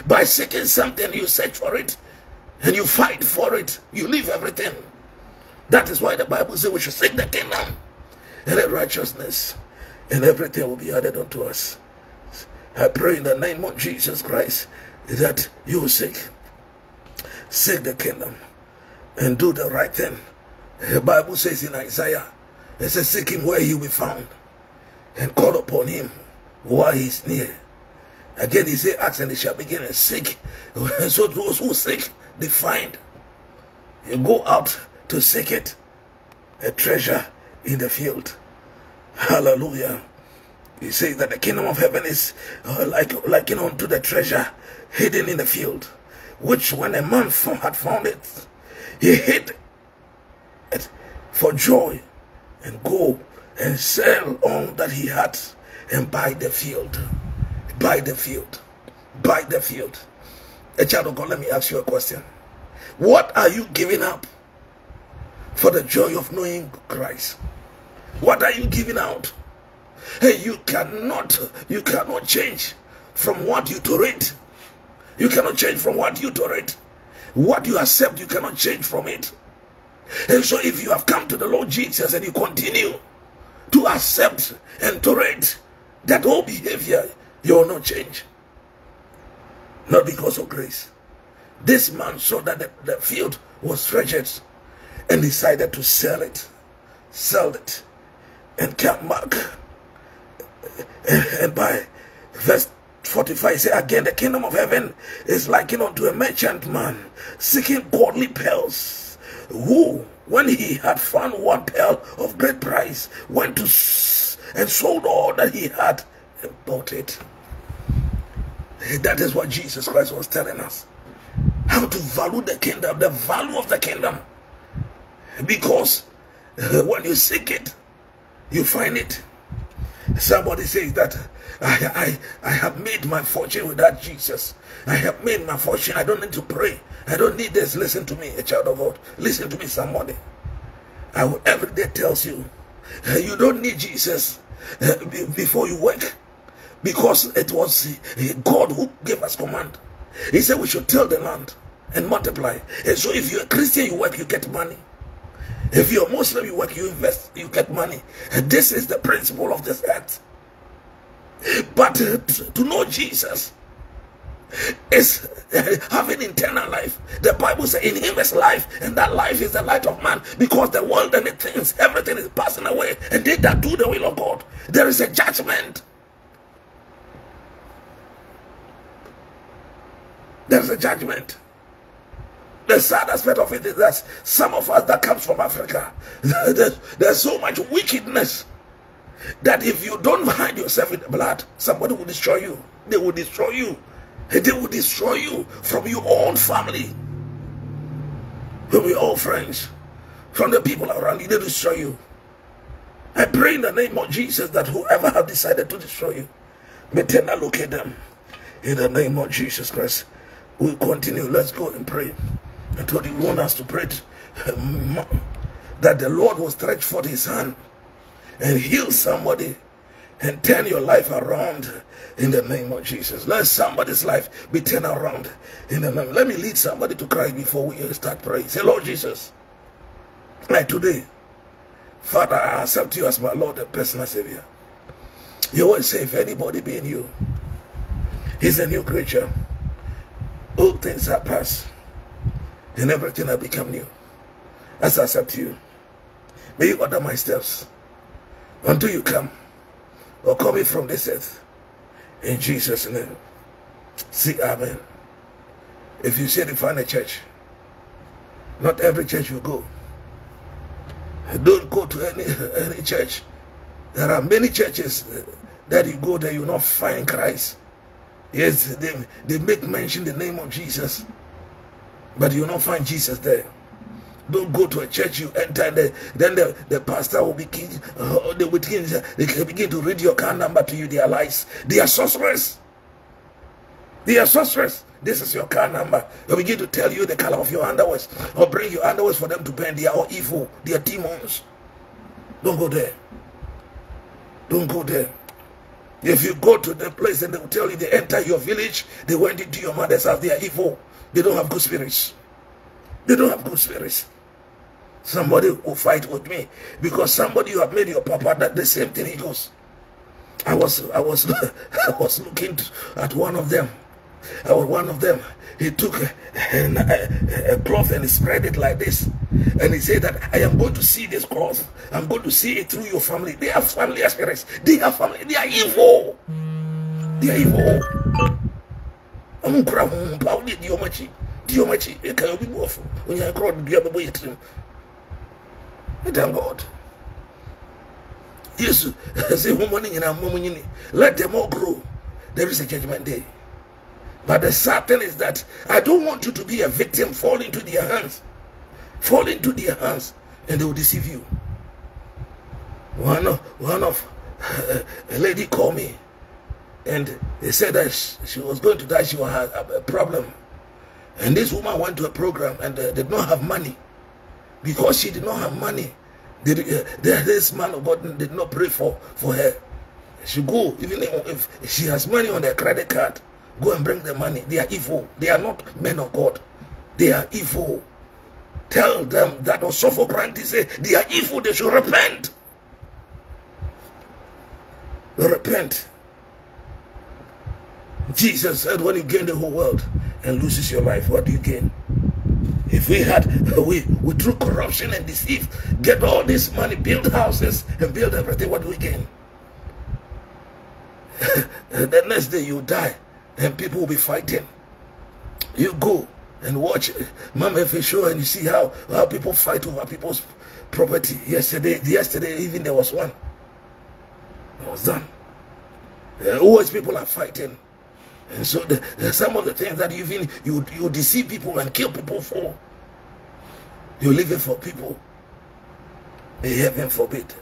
By seeking something, you search for it and you fight for it. You leave everything. That is why the Bible says we should seek the kingdom and the righteousness, and everything will be added unto us. I pray in the name of Jesus Christ that you seek. Seek the kingdom and do the right thing. The Bible says in Isaiah, it says, Seek him where he will be found and call upon him while he is near. Again, he said, Ask and they shall begin and seek. so those who seek, they find. You go out to seek it, a treasure in the field. Hallelujah. He says that the kingdom of heaven is uh, like likened unto the treasure hidden in the field, which when a man had found it, he hid it for joy and go and sell all that he had and buy the field. Buy the field. Buy the field. A child of God, let me ask you a question. What are you giving up for the joy of knowing Christ? What are you giving out Hey, you cannot, you cannot change from what you tolerate. You cannot change from what you tolerate. What you accept, you cannot change from it. And so, if you have come to the Lord Jesus and you continue to accept and to tolerate that whole behavior, you will not change. Not because of grace. This man saw that the, the field was treasured and decided to sell it, sell it, and come back. And, and by verse 45 say again the kingdom of heaven is likened unto a merchant man seeking godly pearls who when he had found one pearl of great price went to and sold all that he had and bought it. That is what jesus christ was telling us. How to value the kingdom the value of the kingdom. Because when you seek it you find it Somebody says that I, I, I have made my fortune without Jesus. I have made my fortune. I don't need to pray. I don't need this. Listen to me, a child of God. Listen to me, somebody. I will every day tells you, uh, you don't need Jesus uh, be- before you work, because it was uh, God who gave us command. He said we should till the land and multiply. And so, if you're a Christian, you work, you get money. If you're Muslim, you work, you invest, you get money. This is the principle of this earth. But uh, to know Jesus is having internal life. The Bible says in him is life, and that life is the light of man. Because the world and the things, everything is passing away. And they that do the will of God, there is a judgment. There's a judgment. The sad aspect of it is that some of us that comes from Africa, there's, there's so much wickedness that if you don't hide yourself in the blood, somebody will destroy you. They will destroy you. They will destroy you from your own family, from your own friends, from the people around you. They destroy you. I pray in the name of Jesus that whoever have decided to destroy you, may tender look at them. In the name of Jesus Christ, we'll continue. Let's go and pray. I told you, want us to pray that the Lord will stretch forth his hand and heal somebody and turn your life around in the name of Jesus. Let somebody's life be turned around in the name. Let me lead somebody to cry before we start praying. Say, Lord Jesus, like today, Father, I accept you as my Lord and personal Savior. You won't say if anybody be in you, he's a new creature. All things are past, and everything has become new. As I accept you, may you order my steps until you come or coming from this earth. In Jesus' name. See, Amen. If you say find a church, not every church you go. Don't go to any any church. There are many churches uh, that you go there, you will not find Christ. Yes, they, they make mention the name of Jesus, but you will not find Jesus there. Don't go to a church you enter, there. then the, the pastor will begin, uh, they, begin, they can begin to read your card number to you. They are lies. They are sorcerers. They are sorcerers. This is your card number. They begin to tell you the color of your underwears or bring your underwears for them to burn. They are all evil. They are demons. Don't go there. Don't go there. If you go to the place and they will tell you they enter your village, they went into your mother's house, they are evil. They don't have good spirits. They don't have good spirits. Somebody will fight with me because somebody you have made your papa that the same thing he goes. I was I was I was looking at one of them. I was one of them. He took a, a, a cloth and he spread it like this, and he said that I am going to see this cloth. I'm going to see it through your family. They have family spirits. They have family. They are evil. They are evil. I'm crying. Probably the omachi. The omachi. It can be both. When you are crying, do you have a boy? Thank God. Yes, say woman in a moment. Let them all grow. There is a judgment day. But the sad thing is that I don't want you to be a victim, fall into their hands. Fall into their hands, and they will deceive you. One of one of a lady called me, and they said that she, was going to die. She had a, problem, and this woman went to a program and uh, did not have money because she did not have money. Did, uh, this man of God did not pray for for her. She go, even if she has money on her credit card, go and bring the money. They are evil. They are not men of God. They are evil. Tell them that Osofo Brandy say they are evil, they should repent. Repent. Jesus said, when you gain the whole world and loses your life, what do you gain? If we had, we, we through corruption and deceit, get all this money, build houses and build everything, what do we gain? the next day you die and people will be fighting. You go and watch Mama F show and you see how, how people fight over people's property. Yesterday, yesterday even there was one. It was done. Uh, always people are fighting. And so the, the, some of the things that you even you you deceive people and kill people for, you live it for people. May heaven forbid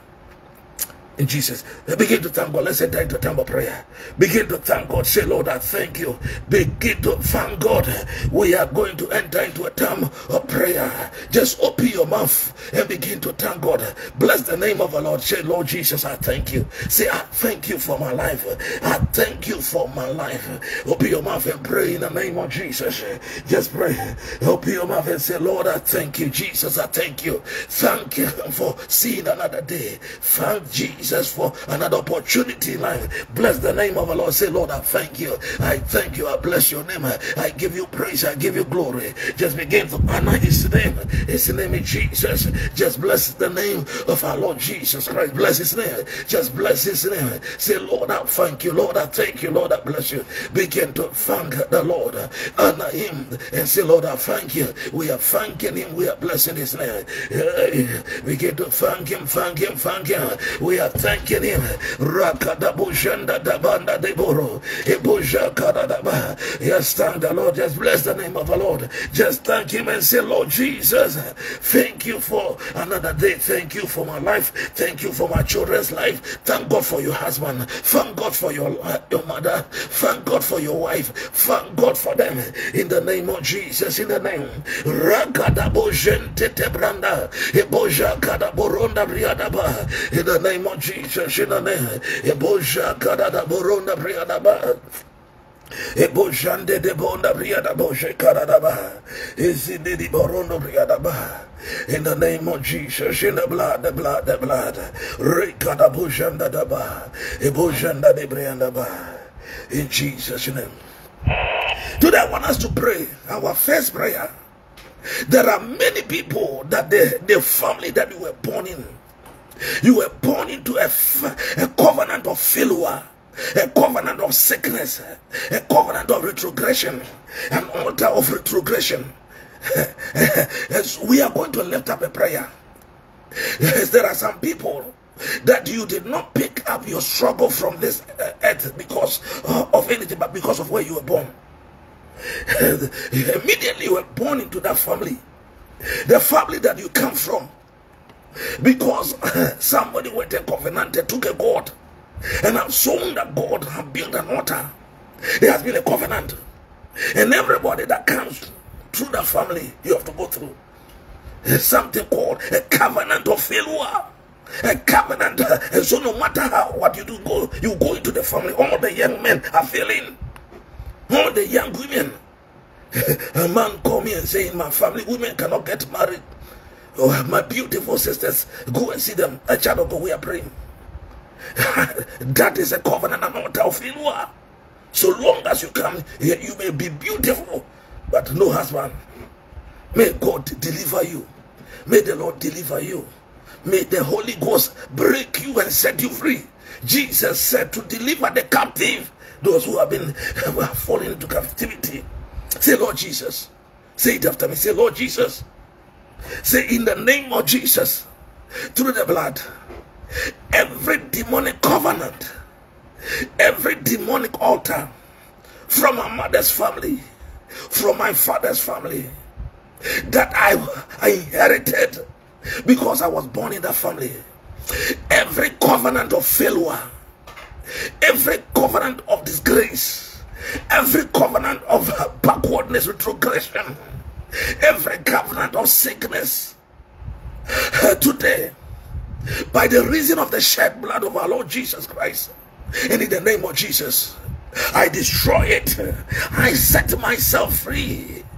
in Jesus. Begin to thank God. Let's enter into time of prayer. Begin to thank God. Say, Lord, I thank you. Begin to thank God. We are going to enter into a time of prayer. Just open your mouth and begin to thank God. Bless the name of the Lord. Say, Lord Jesus, I thank you. Say, I thank you for my life. I thank you for my life. Open your mouth and pray in the name of Jesus. Just pray. Open your mouth and say, Lord, I thank you. Jesus, I thank you. Thank you for seeing another day. Thank Jesus. Jesus for another opportunity in life. Bless the name of the Lord. Say, Lord, I thank you. I thank you. I bless your name. I give you praise. I give you glory. Just begin to honor his name. His name is Jesus. Just bless the name of our Lord Jesus Christ. Bless his name. Just bless his name. Say, Lord, I thank you. Lord, I thank you. Lord, I bless you. Begin to thank the Lord. Honor him and say, Lord, I thank you. We are thanking him. We are blessing his name. Begin to thank him, thank him, thank him. We are thanking him. Rakadabushanda dabanda deboro. Ebusha kadadaba. Yes, thank the Lord. Just bless the name of the Lord. Just thank him and say, Lord Jesus, thank you for another day. Thank you for my life. Thank you for my children's life. Thank God for your husband. Thank God for your, uh, your mother. Thank God for your wife. Thank God for them. In the name of Jesus. In the name. Rakadabushente tebranda. Eboja kadaboronda briadaba. In the name of Jesus. In the name. Ebojande de bonda briada boje karadaba. Izindi di borondo briadaba. In the name of Jesus, in the blood, the blood, the blood. Rekada bojanda daba. Ebojanda de briandaba. In Jesus' name. Today I want us to pray our first prayer. There are many people that the, the family that you were born in, you were born into a, a covenant of failure a covenant of sickness, a covenant of retrogression, an altar of retrogression. As we are going to lift up a prayer. Yes, there are some people that you did not pick up your struggle from this uh, earth because uh, of anything, but because of where you were born. Immediately you were born into that family, the family that you come from, because somebody went and covenanted, took a God and have shown that God has built an altar. There has been a covenant. And everybody that comes through that family, you have to go through. There's something called a covenant of failure. A covenant. And so no matter how what you do, go you go into the family. All the young men are failing. All the young women. a man call me and say, in my family, women cannot get married. Oh, my beautiful sisters, go and see them. A child of God, we are praying. that is a covenant altar of failure. So long as you come you may be beautiful, but no husband. May God deliver you. May the Lord deliver you. May the Holy Ghost break you and set you free. Jesus said to deliver the captive, those who have been fallen into captivity. Say, Lord Jesus. Say it after me. Say, Lord Jesus. Say, in the name of Jesus, through the blood, every demonic covenant, every demonic altar from my mother's family, from my father's family, that I, I inherited because I was born in that family. Every covenant of failure, every covenant of disgrace, every covenant of backwardness, retrogression, every covenant of sickness. Today, by the reason of the shed blood of our Lord Jesus Christ, And in the name of Jesus, I destroy it. I set myself free uh,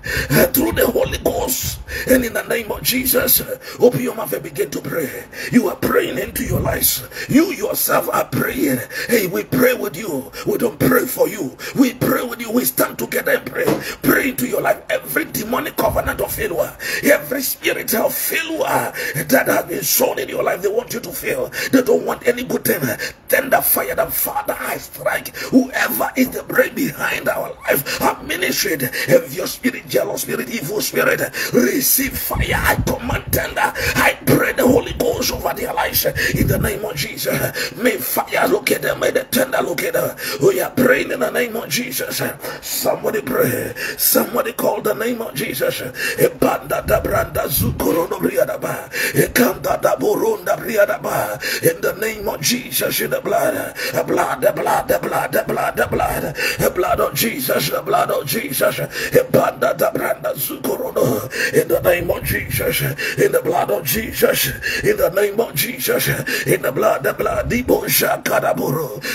through the Holy Ghost. And in the name of Jesus, open your mouth and begin to pray. You are praying into your lives. You yourself are praying. Hey, we pray with you. We don't pray for you. We pray with you. We stand together and pray. Pray into your life. Every demonic covenant of failure, every spirit of failure that has been sown in your life, they want you to fail. They don't want any good thing. Then Tender fire, the Father, I strike whoever is the brain behind our life, our ministry, if your spirit jealous spirit, evil spirit, receive fire. I command tender. I pray the Holy Ghost over their lives in the name of Jesus. May fire look at them, may the tender look at them. We are praying in the name of Jesus. Somebody pray. Somebody call the name of Jesus. Ebanda da branda zukorono briadaba. Ekanda da boronda briadaba. In the name of Jesus, in the blood, the blood, the blood, the blood, the blood, the blood, the blood of Jesus, the blood of Jesus. Ebanda. In the name of Jesus, in the blood of Jesus, in the name of Jesus, in the blood, the blood.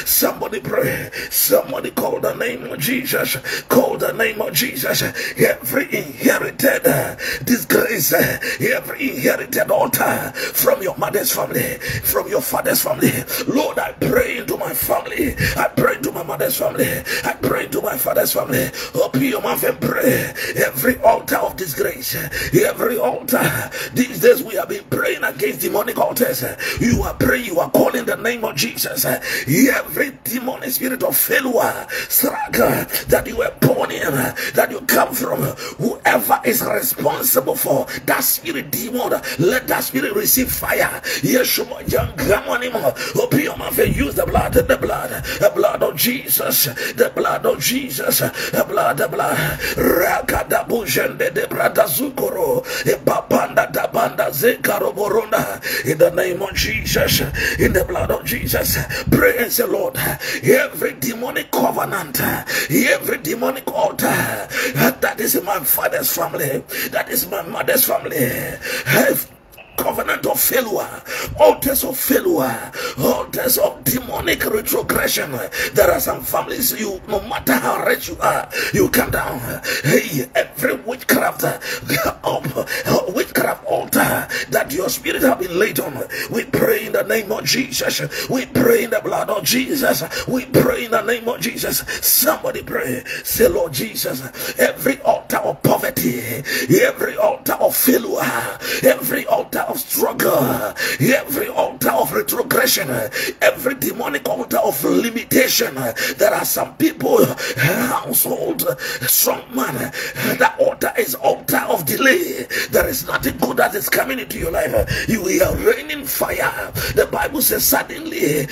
Somebody pray. Somebody call the name of Jesus. Call the name of Jesus. Every inherited uh, disgrace, uh, every inherited altar from your mother's family, from your father's family. Lord, I pray into my family. I pray to my mother's family. I pray to my father's family. Open your mouth and pray. Every altar of disgrace, every altar. These days we have been praying against demonic altars. You are praying, you are calling the name of Jesus. Every demonic spirit of failure, struggle that you were born in, that you come from, whoever is responsible for that spirit demon, let that spirit receive fire. Open your mouth and use the blood, the blood, the blood of Jesus, the blood of Jesus, the blood, the blood. De brada zukoro. In the name of Jesus, in the blood of Jesus, Praise the Lord, every demonic covenant, every demonic altar that is my father's family, that is my mother's family, covenant of failure, altars of failure, altars of demonic retrogression. There are some families, you no matter how rich you are, you come down. Hey, every witchcraft up, witchcraft altar that your spirit have been laid on. We pray in the name of Jesus. We pray in the blood of Jesus. We pray in the name of Jesus. Somebody pray. Say, Lord Jesus, every altar of poverty, every altar of failure, every altar of struggle, every altar of retrogression, every demonic altar of limitation. There are some people, household, strong man, that altar is altar of delay. There is nothing good that is coming into your life. You are raining fire. The Bible says suddenly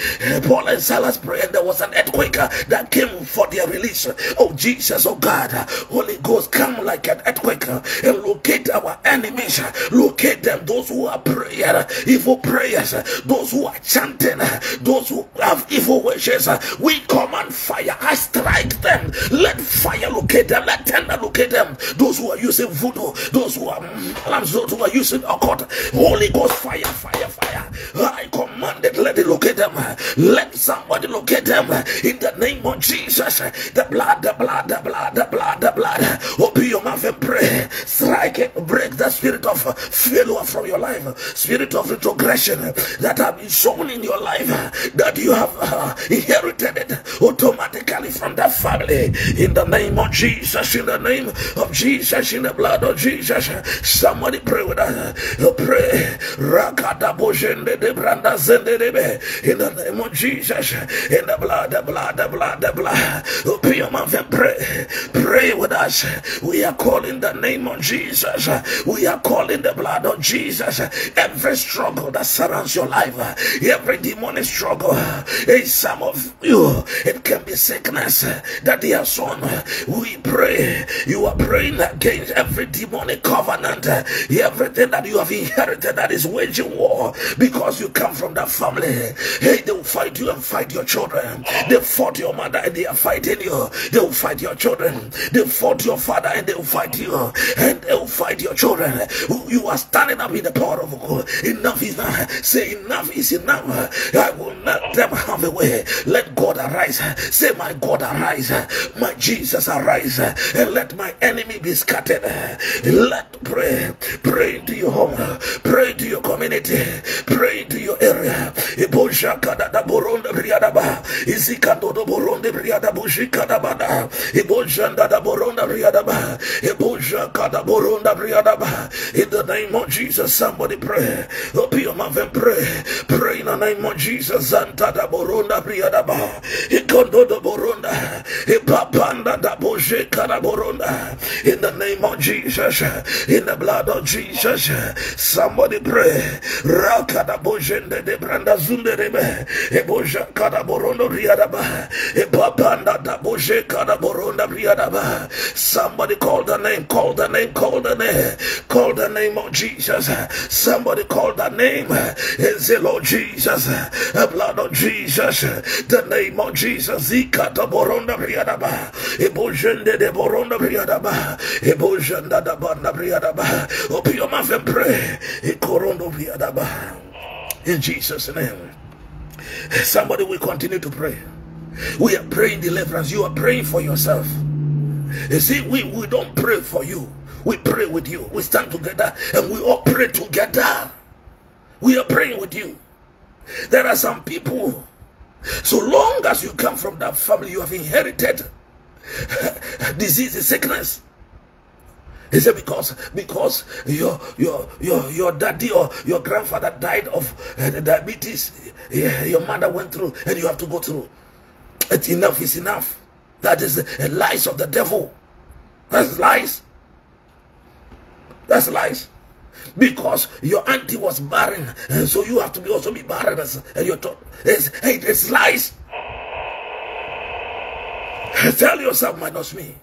Paul and Silas prayed, there was an earthquake that came for their release. Oh Jesus, oh God, Holy Ghost, come like an earthquake and locate our enemies, locate them, those who are prayer, evil prayers, those who are chanting, those who have evil wishes. We command fire. I strike them. Let fire locate them. Let tender locate them. Those who are using voodoo, those who are mm, malams, those who are using occult. Holy Ghost fire, fire, fire. I command it. Let it locate them. Let somebody locate them in the name of Jesus. The blood, the blood, the blood, the blood, the blood. Open your mouth and pray. Strike it. Break the spirit of failure from your life. Spirit of retrogression that have been shown in your life that you have uh, inherited it automatically from that family. In the name of Jesus in the name of Jesus in the blood of Jesus. Somebody pray with us. Pray in the name of Jesus. In the blood the blood the blood the blood. Pray. Pray with us. We are calling the name of Jesus we are calling the blood of Jesus every struggle that surrounds your life, every demonic struggle. In some of you, it can be sickness that they are sown. We pray. You are praying against every demonic covenant, everything that you have inherited that is waging war because you come from that family. Hey, they will fight you and fight your children. They fought your mother and they are fighting you. They will fight your children. They fought your father and they will fight you. And they will fight your children. You are standing up in the power of God. Enough is enough. Say enough is enough. I will not them have a way. Let God arise. Say my God arise. My Jesus arise. And let my enemy be scattered. Let pray. Pray to your home. Pray to your community. Pray to your area. Izikando do boronde briada bushikada bada. Dada boronda briadaba. In the name of Jesus, somebody pray. Open your mouth and pray. Pray in the name of Jesus. Zanta da boronda briadaba. Ikondo do boronda. Ipapanda da boshe kada boronda. In the name of Jesus. In the blood of Jesus. Somebody pray. Rakada bojende de branda zunde rebe. Eboja kada borondo riadaba. Epapanda da boje kada boronda riadaba. Somebody call the name, call the name, call the name, call the name of Jesus. Somebody call the name. Is the Lord Jesus, the blood of Jesus, the name of Jesus. Zikata boronda riadaba. Ebojende de boronda riadaba. Ebojanda da banda riadaba. Open your mouth and pray. Ikorondo riadaba. In Jesus' name. Somebody will continue to pray. We are praying deliverance. You are praying for yourself. You see, we, we don't pray for you. We pray with you. We stand together and we all pray together. We are praying with you. There are some people, so long as you come from that family, you have inherited disease, sickness. He said because because your your your your daddy or your grandfather died of uh, diabetes, yeah, your mother went through, and you have to go through. It's enough is enough. That is the lies of the devil. That's lies. That's lies. Because your auntie was barren, and so you have to be also be barren. As, and taught, it's, hey, it's lies. Tell yourself minus me.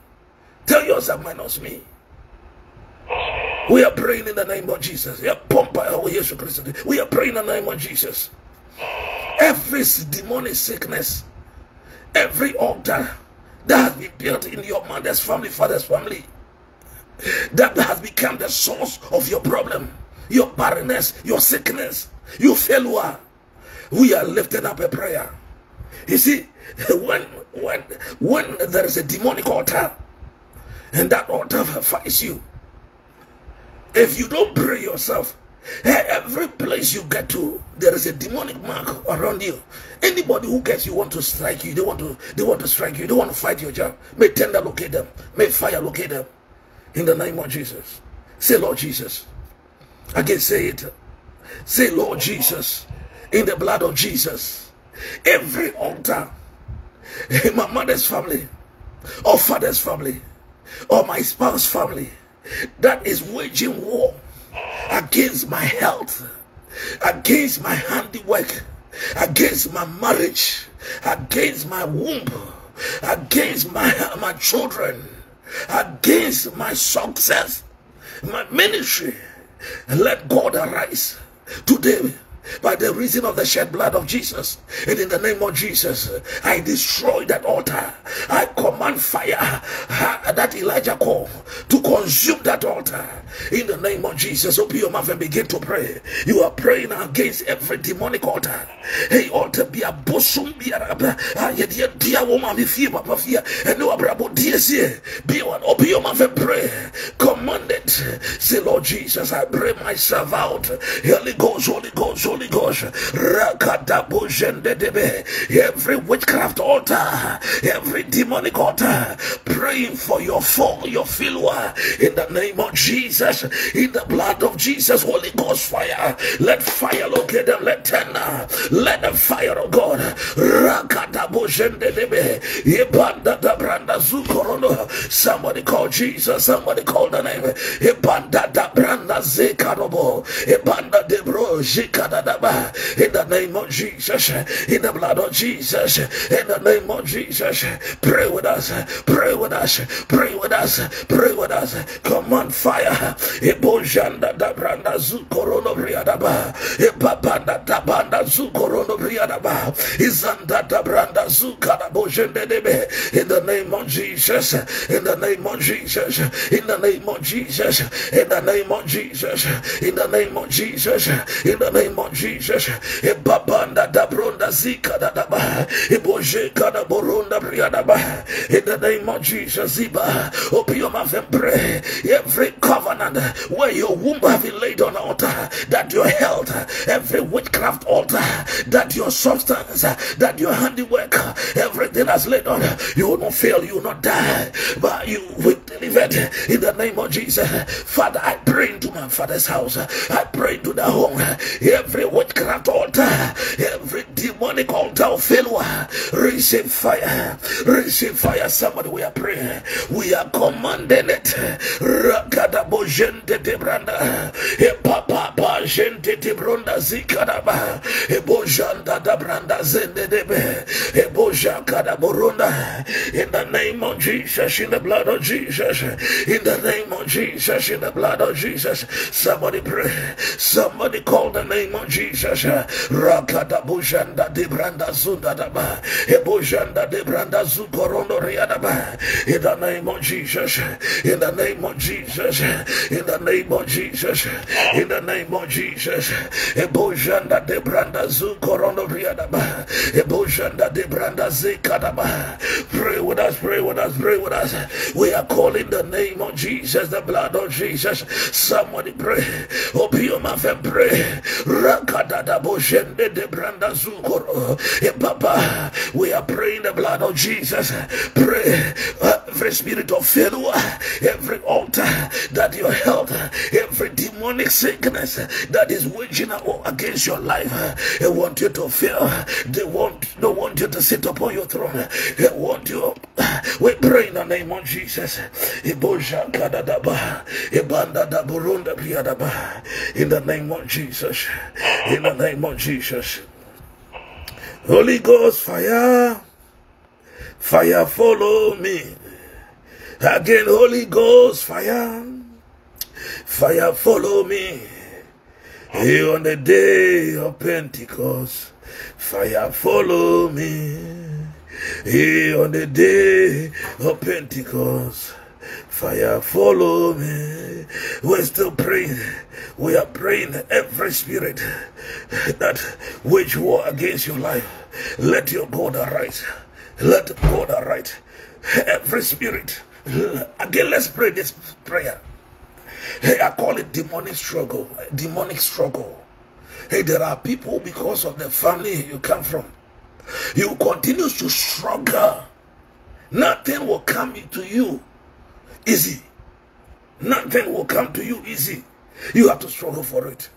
Tell yourself minus me. We are praying in the name of Jesus. We are praying in the name of Jesus. Every demonic sickness, every altar that has been built in your mother's family, father's family, that has become the source of your problem, your barrenness, your sickness, your failure. We are lifting up a prayer. You see, when when when there is a demonic altar and that altar fights you, if you don't pray yourself, every place you get to, there is a demonic mark around you. Anybody who gets you want to strike you, they want to they want to strike you, they want to fight your job. May tender locate them, may fire locate them. In the name of Jesus. Say, Lord Jesus. Again, say it. Say, Lord Jesus. In the blood of Jesus. Every altar in my mother's family, or father's family, or my spouse's family that is waging war against my health, against my handiwork, against my marriage, against my womb, against my, my children, against my success, my ministry. Let God arise today by the reason of the shed blood of Jesus. And in the name of Jesus, I destroy that altar. I command fire that Elijah called to consume that altar. In the name of Jesus, open your mouth and begin to pray. You are praying against every demonic altar. Hey, altar be a bosom be a ah, dear woman fear, papa fear, and no abrabo dear Be one, open your mouth and pray. Command it. Say, Lord Jesus, I pray myself out. Holy Ghost, Holy Ghost, Holy Ghost. Every witchcraft altar, every demonic altar, praying for your fall, your failure. In the name of Jesus, in the blood of Jesus, Holy Ghost fire. Let fire locate them, let tender, let the fire of God. Somebody call Jesus, somebody call the name. In the name of Jesus, in the blood of Jesus, in the name of Jesus. Pray with us, pray with us, pray with us, pray with us. Command fire. Ebojanda da branda zukorono briadaba. Ebabanda da banda zukorono briadaba. Izanda da branda zukara bojende debe. In the name of Jesus, in the name of Jesus, in the name of Jesus, in the name of Jesus, in the name of Jesus, in the name of Jesus. Ebabanda da bronda zika da da ba. Eboje kada boronda briada ba. In the name of Jesus, Ziba, open your mouth and pray. Every covenant where your womb have been laid on altar, that your health, every witchcraft altar, that your substance, that your handiwork, everything has laid on, you will not fail, you will not die, but you will delivered in the name of Jesus. Father, I pray into my father's house. I pray into the home. Every witchcraft altar, every demonic altar of failure, receive fire. Receive fire. Somebody, we are praying. We are commanding it. Rakada bojente de branda. E papa pa gente de branda zikadaba. E bojanda da branda zende debe. E bojakada borunda. In the name of Jesus, in the blood of Jesus, in the name of Jesus, in the blood of Jesus. Somebody pray. Somebody call the name of Jesus. Rakada bojanda de branda zunda daba. E bojanda de branda zukorondo riadaba. In the name of Jesus, in the name of Jesus, in the name of Jesus, in the name of Jesus. E bojanda de branda zukorondo riadaba. E bojanda de branda zikadaba. Pray with us, pray with us, pray with us. We are calling the name of Jesus, the blood of Jesus. Somebody pray. Open your mouth and pray. Papa, we are praying the blood of Jesus. Pray. Uh, every spirit of failure, every altar that your health, every demonic sickness that is waging against your life, they want you to fail. They want, they want you to sit upon your throne. They want you. We pray in the name of Jesus. In the name of Jesus. In the name of Jesus. Holy Ghost fire. Fire follow me. Again, Holy Ghost fire. Fire follow me. Here on the day of Pentecost. Fire follow me. Here on the day of Pentecost. Fire follow me. We're still praying. We are praying every spirit that wage war against your life. Let your God arise. Let God arise. Every spirit. Again, let's pray this prayer. Hey, I call it demonic struggle. Demonic struggle. Hey, there are people because of the family you come from. You continue to struggle. Nothing will come to you easy. Nothing will come to you easy. You have to struggle for it.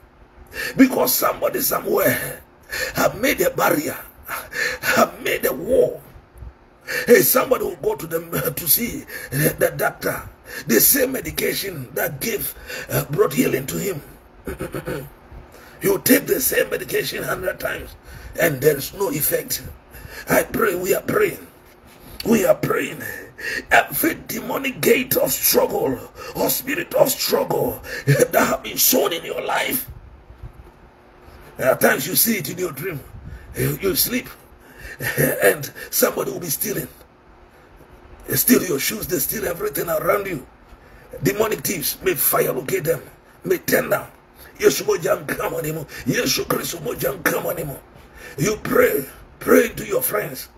Because somebody somewhere have made a barrier, have made a wall. Hey, somebody will go to them to see the, the doctor. The same medication that gave uh, brought healing to him. you take the same medication hundred times, and there is no effect. I pray. We are praying. We are praying. Every demonic gate of struggle or spirit of struggle that have been shown in your life. At times you see it in your dream. You, sleep and somebody will be stealing. They steal your shoes, they steal everything around you. Demonic thieves may fire locate them, may turn down. Nimo. Yesu nimo. You pray, pray to your friends.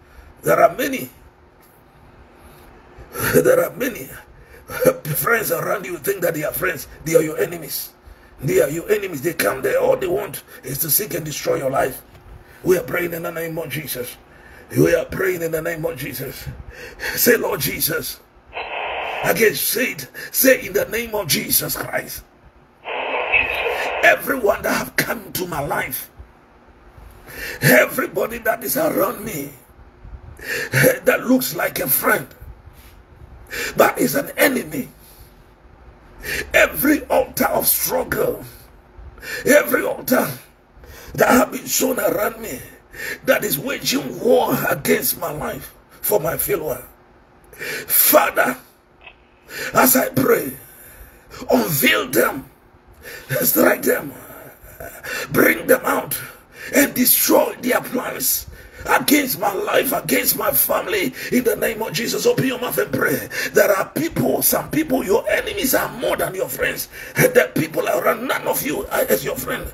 There are many. There are many uh, friends around you think that they are friends. They are your enemies. They are your enemies. They come there. All they want is to seek and destroy your life. We are praying in the name of Jesus. We are praying in the name of Jesus. Say, Lord Jesus. Again, say it. Say in the name of Jesus Christ. Everyone that have come to my life, everybody that is around me, eh, that looks like a friend, but is an enemy. Every altar of struggle, every altar that have been sown around me that is waging war against my life for my failure. Father, as I pray, unveil them, strike them, bring them out, and destroy their plans against my life, against my family. In the name of Jesus, open your mouth and pray. There are people, some people, your enemies are more than your friends. The people around, none of you as your friend.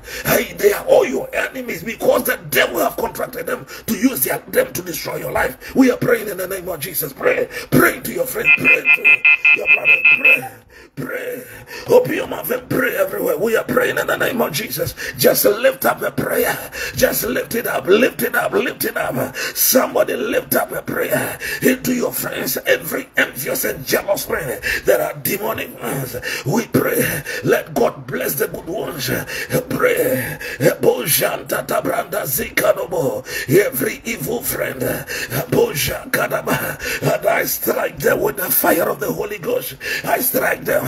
They are all your enemies because the devil have contracted them to use their, them to destroy your life. We are praying in the name of Jesus. Pray, pray to your friend, pray to your brother, pray. Pray. Open your mouth and pray everywhere. We are praying in the name of Jesus. Just lift up a prayer. Just lift it up. Lift it up. Lift it up. Somebody lift up a prayer into your friends. Every envious and jealous friend that are demonic ones. We pray. Let God bless the good ones. Pray. Every evil friend. And I strike them with the fire of the Holy Ghost. I strike them.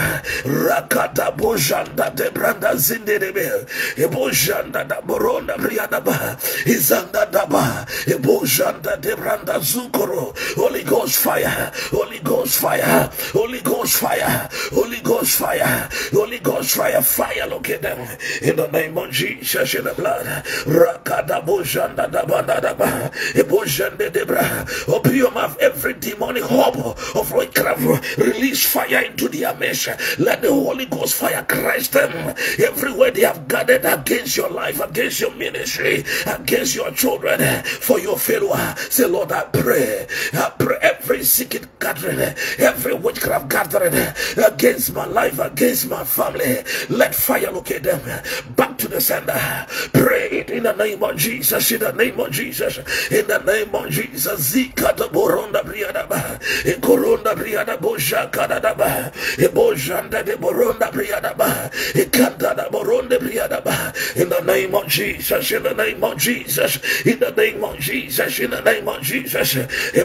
Rakata bojanda de branda zinderebe ebojanda da boronda briada ba. Izanda da ba. Ebojanda de branda zukoro. Holy Ghost fire. Holy Ghost fire. Holy Ghost fire. Holy Ghost fire. Holy Ghost fire. Fire look at them. In the name of Jesus in the blood. Rakata bojanda da banda da ba. Ebojanda de bra. Open your mouth. Every demonic harbor of witchcraft release fire into their mesh let the Holy Ghost fire crush them everywhere they have gathered against your life, against your ministry, against your children, for your failure. Say, Lord, I pray, I pray every secret gathering, every witchcraft gathering against my life, against my family. Let fire locate them to the sender. Pray it in the name of Jesus, in the name of Jesus, in the name of Jesus. Zika the boronda briada ba, koronda briada bosha kadada ba, bojanda de boronda briada ba, ikanda da boronda briada ba. In the name of Jesus, in the name of Jesus, in the name of Jesus, in the name of Jesus,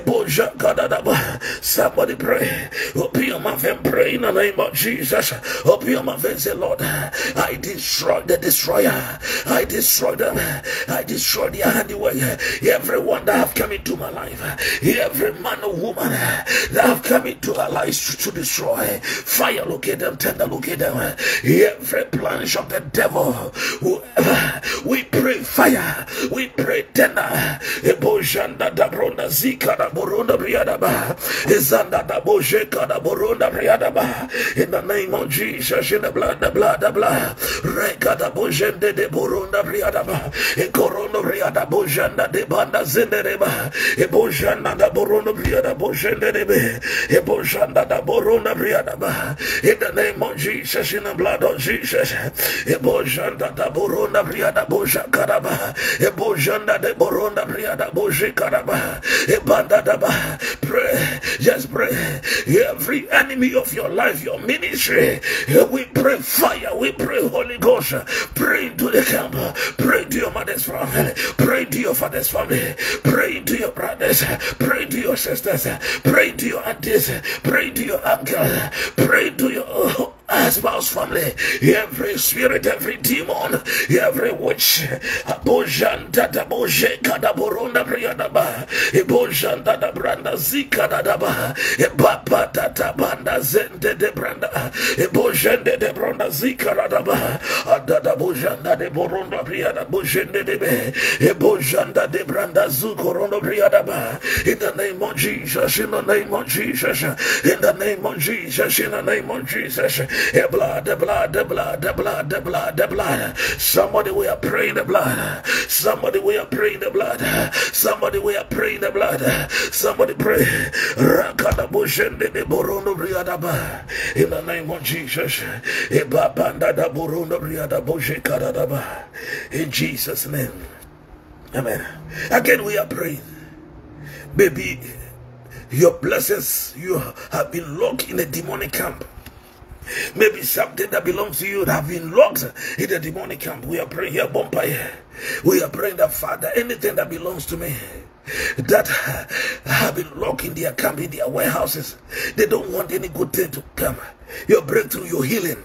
bosha kadada ba. Somebody pray. Open your mouth pray in the name of Jesus. Open your mouth say, Lord, I destroy the destroyer. I destroy them. I destroy their handiwork. Everyone that have come into my life, every man or woman that have come into our lives to, to destroy. Fire, look at them, tender, look at them. Every plunge of the devil, whoever, we pray fire, we pray tender. Ebojanda da zika da boronda briadaba. Izanda bojeka. In the name of Jesus, in the blood, the blood, the blood. Reka da bojende de boronda briadaba. Ekorono briada bojanda de banda zendereba. Ebojanda da boronda briada bojende debe. Ebojanda da boronda briadaba. In the name of Jesus, in the blood of Jesus. Ebojanda da boronda briada boja karaba. Ebojanda de boronda briada boje karaba. Ebanda da ba. Pray, just pray. Every enemy of your life, your ministry, we pray fire, we pray Holy Ghost. Pray to the camp, pray to your mother's family, pray to your father's family, pray to your brothers, pray to your sisters, pray to your aunties, pray to your uncles. pray to your spouse family, every spirit, every demon, every witch. Abojanta da boje kada boronda briadaba. Ebojanta da branda zika da daba. Ebaba da banda zende de branda. Ebojende de branda zika da daba. Adada bojanda de boronda briada bojende de be. Ebojanda de branda zukorondo briadaba. In the name of Jesus, in the name of Jesus, in the name of Jesus, in the name of Jesus. The blood, the blood, the blood, the blood, the blood, the blood. Somebody we are praying the blood. Somebody we are praying the blood. Somebody we are praying the blood. Somebody pray. In the name of Jesus. In Jesus' name. Amen. Again we are praying. Baby, your blessings you have been locked in a demonic camp. Maybe something that belongs to you that have been locked in the demonic camp. We are praying here, Bompire. We are praying that Father, anything that belongs to me that have been locked in their camp, in their warehouses, they don't want any good thing to come. Your breakthrough, your healing,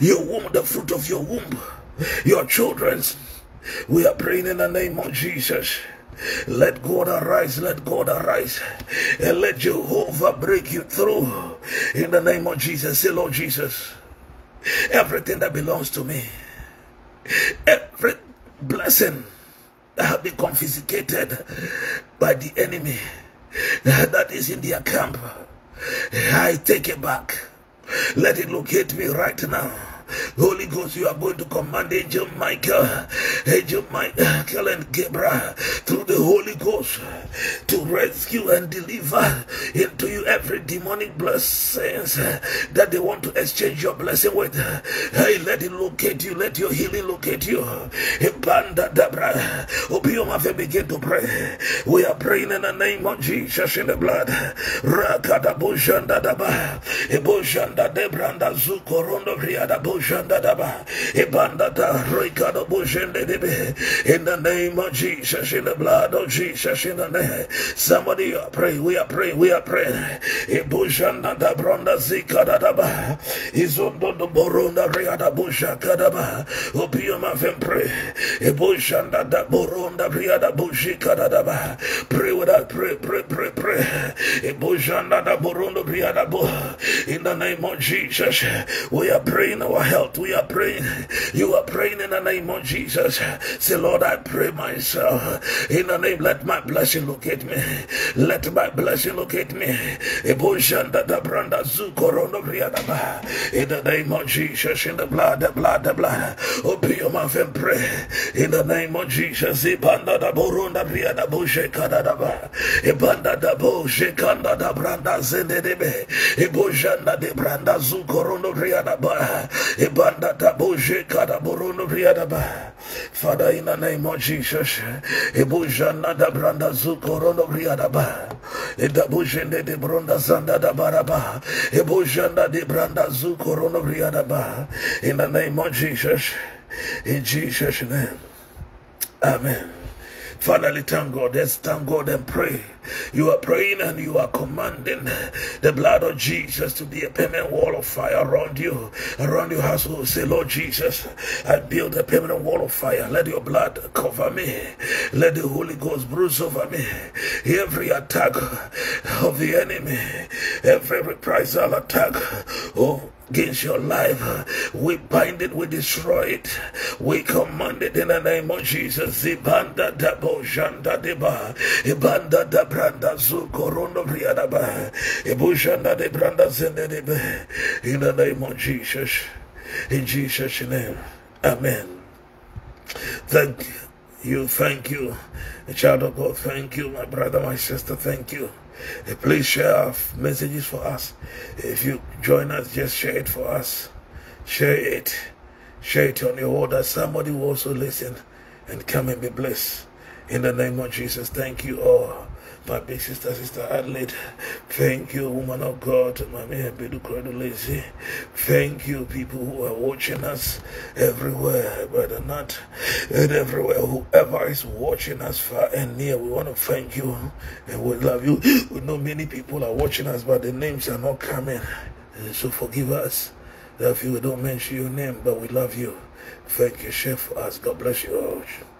your womb, the fruit of your womb, your children's We are praying in the name of Jesus. Let God arise, let God arise, and let Jehovah break you through. In the name of Jesus, say, Lord Jesus, everything that belongs to me, every blessing that have been confiscated by the enemy that is in their camp, I take it back. Let it locate me right now. Holy Ghost, you are going to command Angel Michael, Angel Michael and Gabriel through the Holy Ghost to rescue and deliver into you every demonic blessings that they want to exchange your blessing with. Hey, let it locate you, let your healing locate you. Open your mouth and begin to pray. We are praying in the name of Jesus in the blood. Rakada Bushanda Daba, Ebushanda Debranda Zukorondo Riada Bushanda In the name of Jesus, in the blood of Jesus, in the name. Somebody are praying, we are praying, we are praying. Ebushanda da Bronda Zikada Daba, Izondo do Boronda Riada Bushaka Daba. Open your mouth and pray. Ebushanda da Boronda Riada Bushika Daba. Pray with us, pray, pray, pray, pray. In the name of Jesus, we are praying our health. We are praying. You are praying in the name of Jesus. Say, Lord, I pray myself. In the name, let my blessing locate me. Let my blessing locate me. In the name of Jesus, in the blood, the blood, the blood. Open your mouth and pray. In the name of Jesus, Ibanda da Borunda Riada Bushe Kadadaba. Ibanda da Bushe Kanda da Branda Zendebe. Ibujanda de Branda Zukorondo Riada Ba. Ibanda da Bushe Kadaborondo Riada Ba. Father, in the name of Jesus, Ibujanda da Branda Zukorondo Riada Ba. Ida Bujende de Bronda Zanda da Baraba. Ibujanda de Branda Zukorondo Riada Ba. In the name of Jesus, in Jesus' name. Amen. Finally, thank God. Let's thank God and pray. You are praying and you are commanding the blood of Jesus to be a permanent wall of fire around you, around your household. Say, Lord Jesus, I build a permanent wall of fire. Let your blood cover me. Let the Holy Ghost bruise over me. Every attack of the enemy, every reprisal attack, oh, against your life. We bind it, we destroy it. We command it in the name of Jesus. Ibanda da bojanda deba. Ibanda da branda zukorondo briadaba. Ibushanda de branda zende debe. In the name of Jesus. In Jesus' name. Amen. Thank you. Thank you. Child of God, thank you. My brother, my sister, thank you. Please share messages for us. If you join us, just share it for us. Share it. Share it on your order. Somebody will also listen and come and be blessed. In the name of Jesus, thank you all. My big sister, Sister Adelaide, thank you, woman of God, Mami Bedu. Thank you, people who are watching us everywhere, brother Nat, and everywhere, whoever is watching us far and near. We want to thank you and we love you. We know many people are watching us, but the names are not coming. Uh, so forgive us if we don't mention your name, but we love you. Thank you, Chef, us. God bless you all.